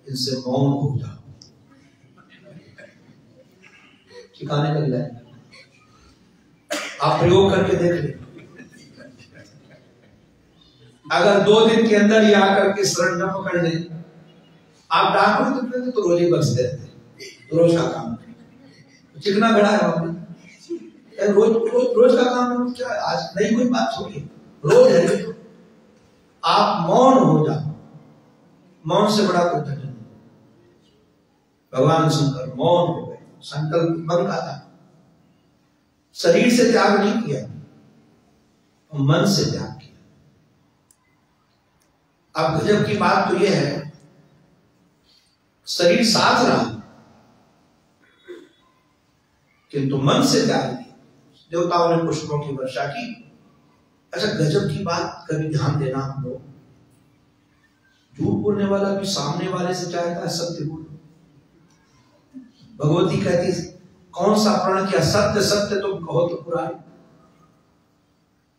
A: इनसे मौन हो सिखाने लग जाए। आप प्रयोग करके देख ले। अगर दो दिन के अंदर ही आकर के शरण न पकड़ ले, आप डाको तो तो रोज ही बच देते तो रोज का काम। चिकना गड़ा है वहाँ रोज रोज रोज का काम क्या आज नहीं कोई बात छोड़ी रोज है। आप मौन हो जाओ। मौन से बड़ा कोई भगवान शंकर मौन हो संकल्प मन का था। शरीर से त्याग नहीं किया मन से त्याग किया। अब गजब की बात तो यह है, शरीर साथ रहा, किंतु मन से त्याग किया। देवताओं ने पुष्पों की वर्षा की। अच्छा गजब की बात कभी ध्यान देना हम लोग। झूठ बोलने वाला भी सामने वाले से चाहता है सत्य बोल। भगवती कहती, कौन सा प्रण किया? सत्य सत्य तुम कहो तो पुराने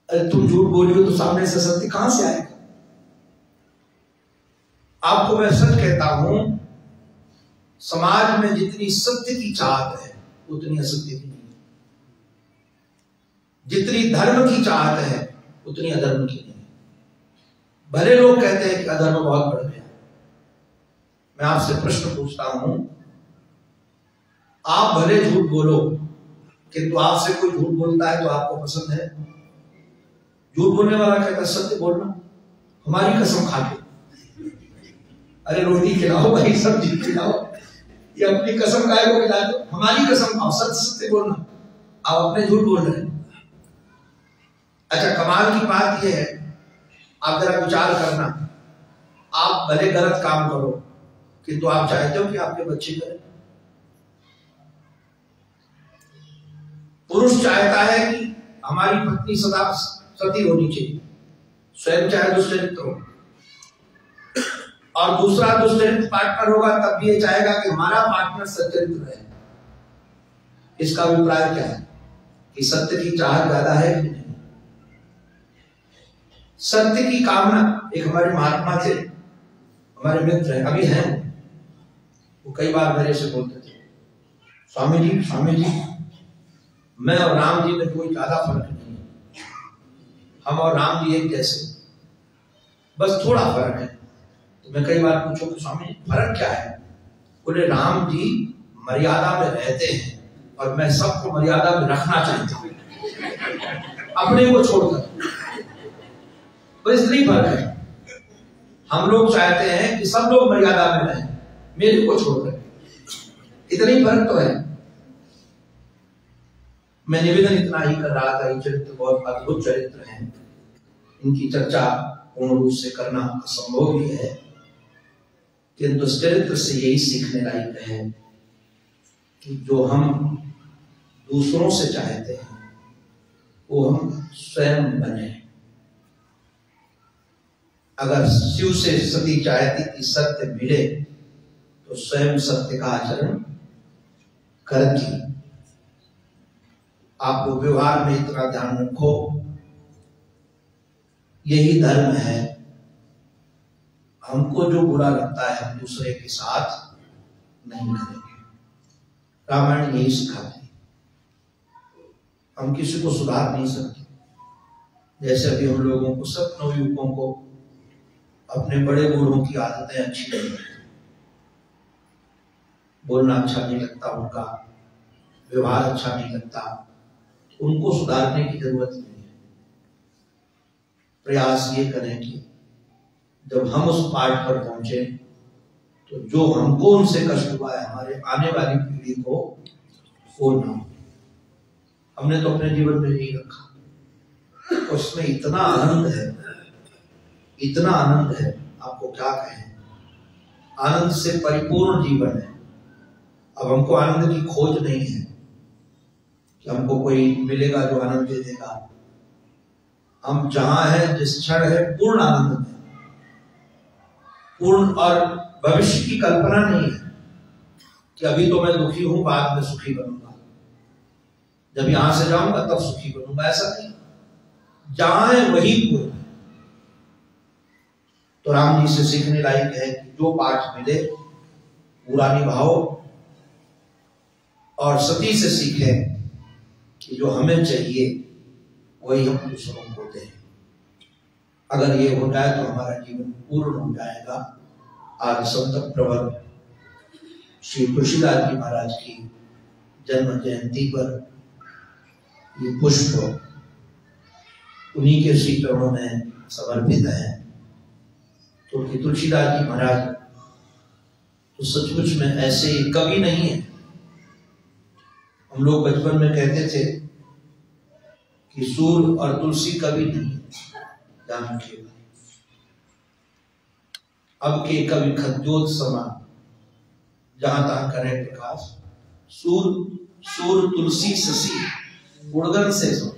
A: अरे, तुम झूठ बोलियो तो सामने से सत्य कहाँ से आएगा? आपको मैं सच कहता हूँ, समाज में जितनी सत्य की चाहत है, उतनी असत्य की नहीं जितनी धर्म की चाहत है, उतनी अधर्म की नहीं भले लोग कहते हैं कि अधर्म बहुत बढ़ गया। मैं आपसे प्रश्न पूछता हूँ आप भले झूठ बोलो किंतु आपसे कोई झूठ बोलता है तो आपको पसंद है। झूठ बोलने वाला कहता सत्य बोलना? हमारी कसम खा लो। अरे रोटी खिलाओ भाई, सब्ज़ी खिलाओ। ये अपनी कसम गाय को खिला दो। हमारी कसम खाओ, सत्य सत्य बोलना। आप अपने झूठ बोल रहे हैं। अच्छा कमाल की बात यह है, आप जरा विचार करना। आप भले गलत काम करो, किंतु आप चाहते हो कि आपके बच्चे करें। पुरुष चाहता है कि हमारी पत्नी सदा सती होनी चाहिए। स्वयं चाहे दुष्चरित्र हो। और दूसरा दुष्चरित्र पार्टनर होगा, तब भी ये चाहेगा कि हमारा पार्टनर सच्चरित्र रहे। इसका अभिप्राय क्या है? कि सत्य की चाह ज़्यादा है सत्य की कामना एक हमारे महात्मा थे, हमारे मित्र हैं, अभी हैं। वो कई बार मेरे से बोलते थे, स्वामी जी स्वामी जी मैं और राम जी में कोई ज़्यादा फ़र्क नहीं है। हम और राम जी एक जैसे। बस थोड़ा फ़र्क है। तो मैं कई बार पूछो कि स्वामी, फ़र्क क्या है? बोले, राम जी मर्यादा में रहते हैं और मैं सबको मर्यादा में रखना चाहता हूँ। अपने को छोड़कर। बस नहीं फ़र्क है। हम लोग चाहते हैं कि सब लोग मर्यादा में रहें, मेरे को छोड़कर। इतनी फ़र्क तो है। मैं निवेदन इतना ही कर रहा था, ये चरित्र बहुत अद्भुत चरित्र है। इनकी चर्चा पूर्ण रूप से करना असंभव भी है। किंतु चरित्र से यही सीखने लायक है कि जो हम दूसरों से चाहते हैं, वो हम स्वयं बने। अगर शिव से सती चाहती कि सत्य मिले तो स्वयं सत्य का आचरण करती। आप व्यवहार में इतना ध्यान रखो। यही धर्म है। हमको जो बुरा लगता है, हम दूसरे के साथ नहीं करेंगे रामायण यही सिखाती हम किसी को सुधार नहीं सकते। जैसे अभी हम लोगों को, सब नवयुवकों को अपने बड़े बूढ़ों की आदतें अच्छी नहीं बोलना अच्छा नहीं लगता उनका। व्यवहार अच्छा नहीं लगता। उनको सुधारने की ज़रूरत नहीं है। प्रयास ये करें कि जब हम उस पाठ पर पहुँचे तो जो हमको उनसे कष्ट हुआ है, हमारे आने वाली पीढ़ी को वो ना हो। हमने तो अपने जीवन में नहीं रखा। उसमें इतना आनंद है, इतना आनंद है, आपको क्या कहें? आनंद से परिपूर्ण जीवन है। अब हमको आनंद की खोज नहीं है। कि हमको कोई मिलेगा जो आनंद दे देगा। हम जहाँ है, जिस क्षण है, पूर्ण आनंद में पूर्ण और भविष्य की कल्पना नहीं है कि अभी तो मैं दुखी हूँ, बाद में सुखी बनूँगा। जब यहाँ से जाऊँगा, तब सुखी बनूँगा। ऐसा नहीं। जहाँ है, वही पूर्ण है। तो राम जी से सीखने लायक है कि जो पाठ मिले, पूरा निभाओ और सती से सीखे। कि जो हमें चाहिए, वही हम दूसरों को दें। अगर ये हो जाए तो हमारा जीवन पूर्ण हो जाएगा। आज संत प्रवर श्री तुलसीदास जी महाराज की जन्म जयंती पर ये पुष्प उन्हीं के श्री चरणों में समर्पित है। तो तुलसीदास जी महाराज तो सचमुच में ऐसे कवि नहीं है। हम लोग बचपन में कहते थे कि सूर और तुलसी कवि नहीं ध्यान रखिएगा अब के कवि खद्योत समान। जहाँ तहां करें प्रकाश। सूर सूर तुलसी, शशि गुणगन से सो।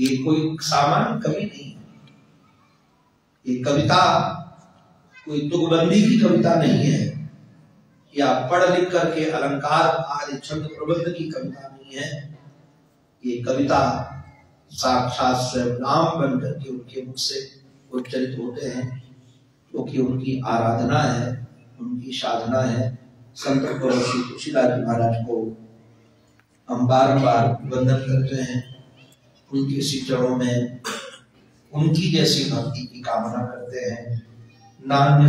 A: ये कोई सामान्य कवि नहीं ये कविता, कोई तुगबंदी की कविता नहीं है। या पढ़ लिख करके अलंकार आदि छंद प्रबंध की कविता नहीं है। ये कविता साक्षात स्वयं राम बन करके उनके मुख से उच्चरित होते हैं क्योंकि तो उनकी आराधना है, उनकी साधना है। संत श्री तुलसीदास जी महाराज को हम बारंबार वंदन करते हैं। उनके चरणों में उनकी जैसी भक्ति की कामना करते हैं। नान्य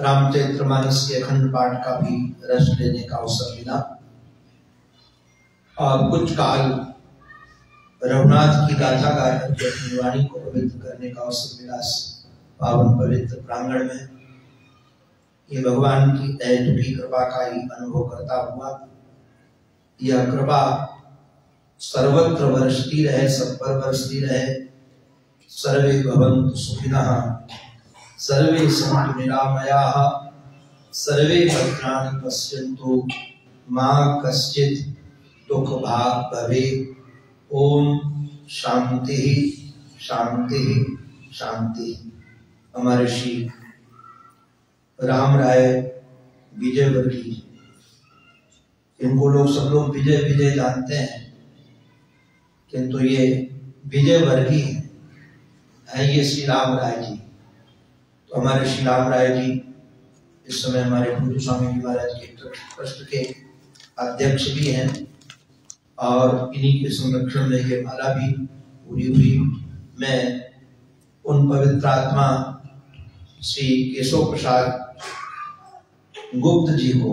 A: रामचरित्र मानस के अखंड पाठ का भी रस लेने का अवसर मिला। और कुछ काल रघुनाथ की गाथा गाकर के पवित्र करने का अवसर मिला पावन पवित्र प्रांगण में। ये भगवान की की कृपा का ही अनुभव करता हुआ, यह कृपा सर्वत्र वर्षती रहे, सब पर वर्षती रहे। सर्वे भवन्तु सुखिनः। सर्वे सन्तु निरामयाः सर्वे भद्राणि पश्यन्तु, मा कश्चित् दुख भाग भवे ओम शांति शांति शांति हमारे श्री राम राय, विजय वर्गी इनको लोग सब लोग विजय विजय जानते हैं, किंतु ये विजय वर्गी है ये श्री राम राय जी। तो हमारे श्री राम राय जी इस समय हमारे गुरु स्वामी जी महाराज के ट्रस्ट के अध्यक्ष भी हैं और इन्हीं के संरक्षण में ये माला भी पूरी हुई। मैं उन पवित्र आत्मा श्री केशव प्रसाद गुप्त जी को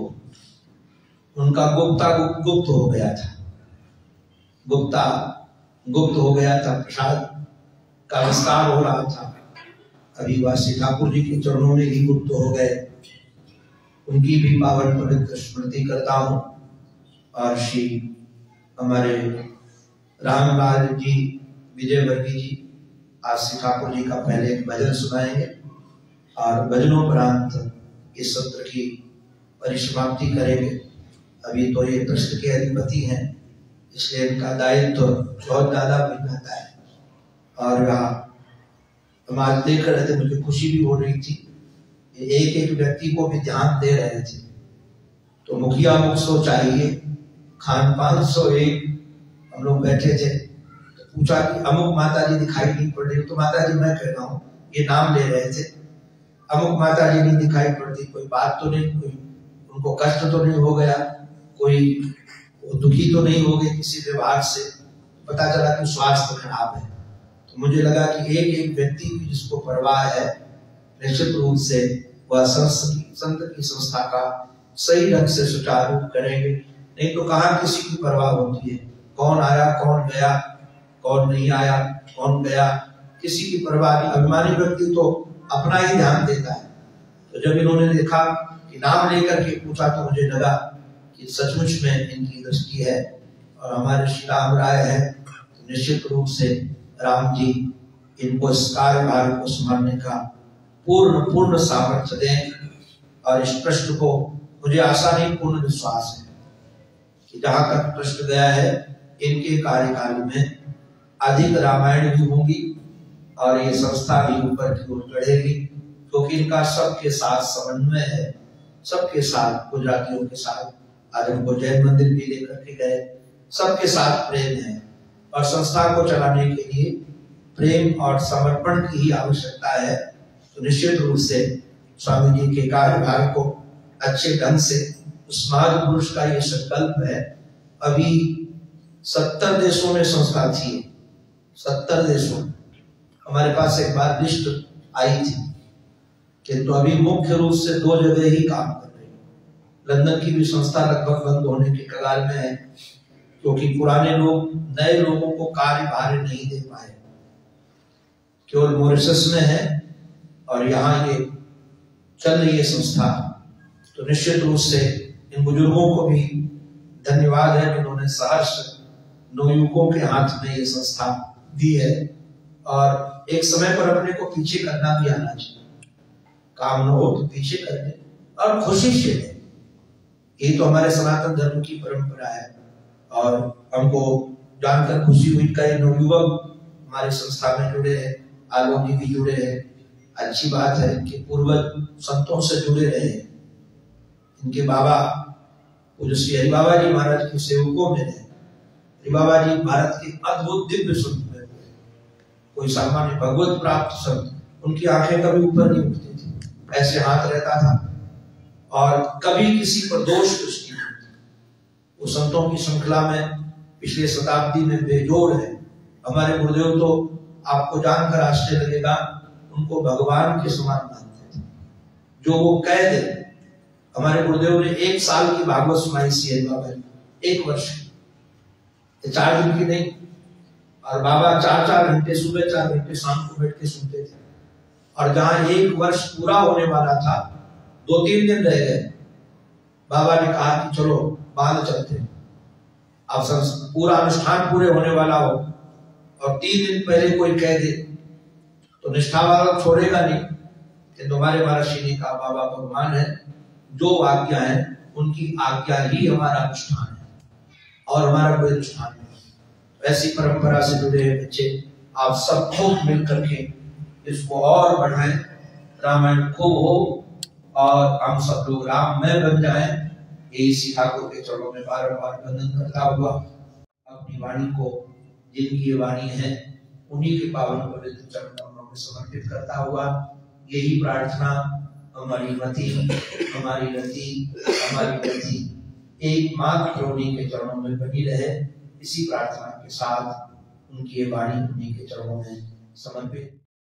A: उनका गुप्ता गुप्त, गुप्त हो गया था। गुप्ता गुप्त हो गया था प्रसाद का विस्तार हो रहा था। अभी वासी ठाकुर जी के चरणों में ही गुप्त हो गए। उनकी भी पावन पवित्र स्मृति करता हूँ। और श्री हमारे रामलाल जी, विजय वर्गी जी, आज श्री ठाकुर जी का पहले एक भजन सुनाएँगे। और भजनों उपरांत इस सत्र की परिसमाप्ति करेंगे। अभी तो ये ट्रस्ट के अधिपति हैं, इसलिए इनका दायित्व तो बहुत ज़्यादा बन जाता है। और हम आज देख रहे थे, मुझे खुशी भी हो रही थी। एक एक व्यक्ति को भी ध्यान दे रहे थे। तो मुखिया मुख सो चाहिए, खान पान सो एक, हम लोग बैठे थे। तो पूछा कि अमुक माता जी दिखाई नहीं पड़ रही। तो माता जी मैं कह रहा हूँ, ये नाम ले रहे थे। अमुक माता जी नहीं दिखाई पड़ती कोई बात तो नहीं, कोई उनको कष्ट तो नहीं हो गया, कोई दुखी तो नहीं हो गए किसी व्यवहार से। पता चला कि स्वास्थ्य खराब है। मुझे लगा कि एक एक व्यक्ति की जिसको परवाह है, निश्चित रूप से वह संत की संस्था का सही ढंग से सुचारू करेंगे। नहीं तो कहा किसी की परवाह होती है? कौन आया, कौन गया, कौन नहीं आया, कौन गया? किसी की परवाह नहीं। अभिमानी व्यक्ति तो अपना ही ध्यान देता है। तो जब इन्होंने देखा कि नाम लेकर के पूछा तो मुझे लगा कि सचमुच में इनकी दृष्टि है और हमारे श्री राम राय है तो निश्चित रूप से राम जी, इनको इस कार्यभार को संभालने का पूर्ण पूर्ण सामर्थ्य दें और इस प्रश्न को मुझे आशा नहीं पूर्ण विश्वास है कि जहाँ तक प्रश्न गया है, इनके कार्यकाल में अधिक रामायण भी होंगी और ये संस्था भी ऊपर की ओर बढ़ेगी क्योंकि तो इनका सबके साथ समन्वय है, सबके साथ, गुजरातियों के साथ आज उनको जैन मंदिर भी लेकर के गए, सबके साथ प्रेम है। और संस्था को चलाने के लिए प्रेम और समर्पण की ही आवश्यकता है। तो निश्चित रूप से स्वामी जी के कार्यभार को अच्छे ढंग से, उस महापुरुष का ये संकल्प है, अभी सत्तर देशों में संस्था थी सत्तर देशों हमारे पास एक बार लिस्ट आई थी कि तो अभी मुख्य रूप से दो जगह ही काम कर रही लंदन की भी संस्था लगभग बंद होने के कगार में है। क्योंकि पुराने लोग नए लोगों को कार्य भार नहीं दे पाए। केवल मॉरिशस में है और यहाँ ये चल रही है संस्था। तो निश्चित रूप से इन बुज़ुर्गों को भी धन्यवाद है जिन्होंने सहर्ष नवयुवकों के हाथ में ये संस्था दी है और एक समय पर अपने को पीछे करना भी आना चाहिए। काम न हो तो पीछे करने और खुशी से ये तो हमारे सनातन धर्म की परंपरा है। और हमको जानकर खुशी हुई कई नवयुवक हमारे संस्था में जुड़े हैं आलोक भी जुड़े हैं। अच्छी बात है कि पूर्वज संतों से जुड़े रहे। इनके बाबा पूज्य श्री हरिबाबा जी महाराज के सेवकों में रहे हरिबाबा जी भारत के अद्भुत दिव्य संत में कोई सामान्य भगवत प्राप्त संत उनकी आँखें कभी ऊपर नहीं उठती थी। ऐसे हाथ रहता था और कभी किसी पर दोष दृष्टि वो संतों की श्रृंखला में पिछले शताब्दी में बेजोड़ है। हमारे गुरुदेव तो आपको जानकर आश्चर्य लगेगा, उनको भगवान के समान मानते थे जो वो कह दे, हमारे गुरुदेव ने एक साल की भागवत सुनाई सी है बाबा एक वर्ष। चार दिन की नहीं, और बाबा चार चार घंटे, सुबह चार घंटे, शाम को बैठ के सुनते थे। और जहाँ एक वर्ष पूरा होने वाला था, दो तीन दिन रह गए, बाबा ने कहा कि चलो बाद चलते अब पूरा अनुष्ठान पूरे होने वाला हो और तीन दिन पहले कोई कह दे तो निष्ठा वाला छोड़ेगा नहीं कि तुम्हारे महर्षि ने कहा बाबा भगवान है, जो आज्ञा है, उनकी आज्ञा ही हमारा अनुष्ठान है और हमारा कोई अनुष्ठान नहीं। ऐसी परंपरा से जुड़े हुए बच्चे, आप सब खूब मिल करके इसको और बढ़ाएँ। रामायण खूब हो और हम सब लोग राम में बन जाए। यही ठाकुर के चरणों में बार बार वंदन करता हुआ अपनी वाणी को, जिनकी वाणी है, उन्हीं के पावन पवित्र चरणों में समर्पित करता हुआ यही प्रार्थना हमारी मति, हमारी गति हमारी गति एक मात्र उन्हीं के चरणों में बनी रहे। इसी प्रार्थना के साथ उनकी वाणी उन्हीं के चरणों में समर्पित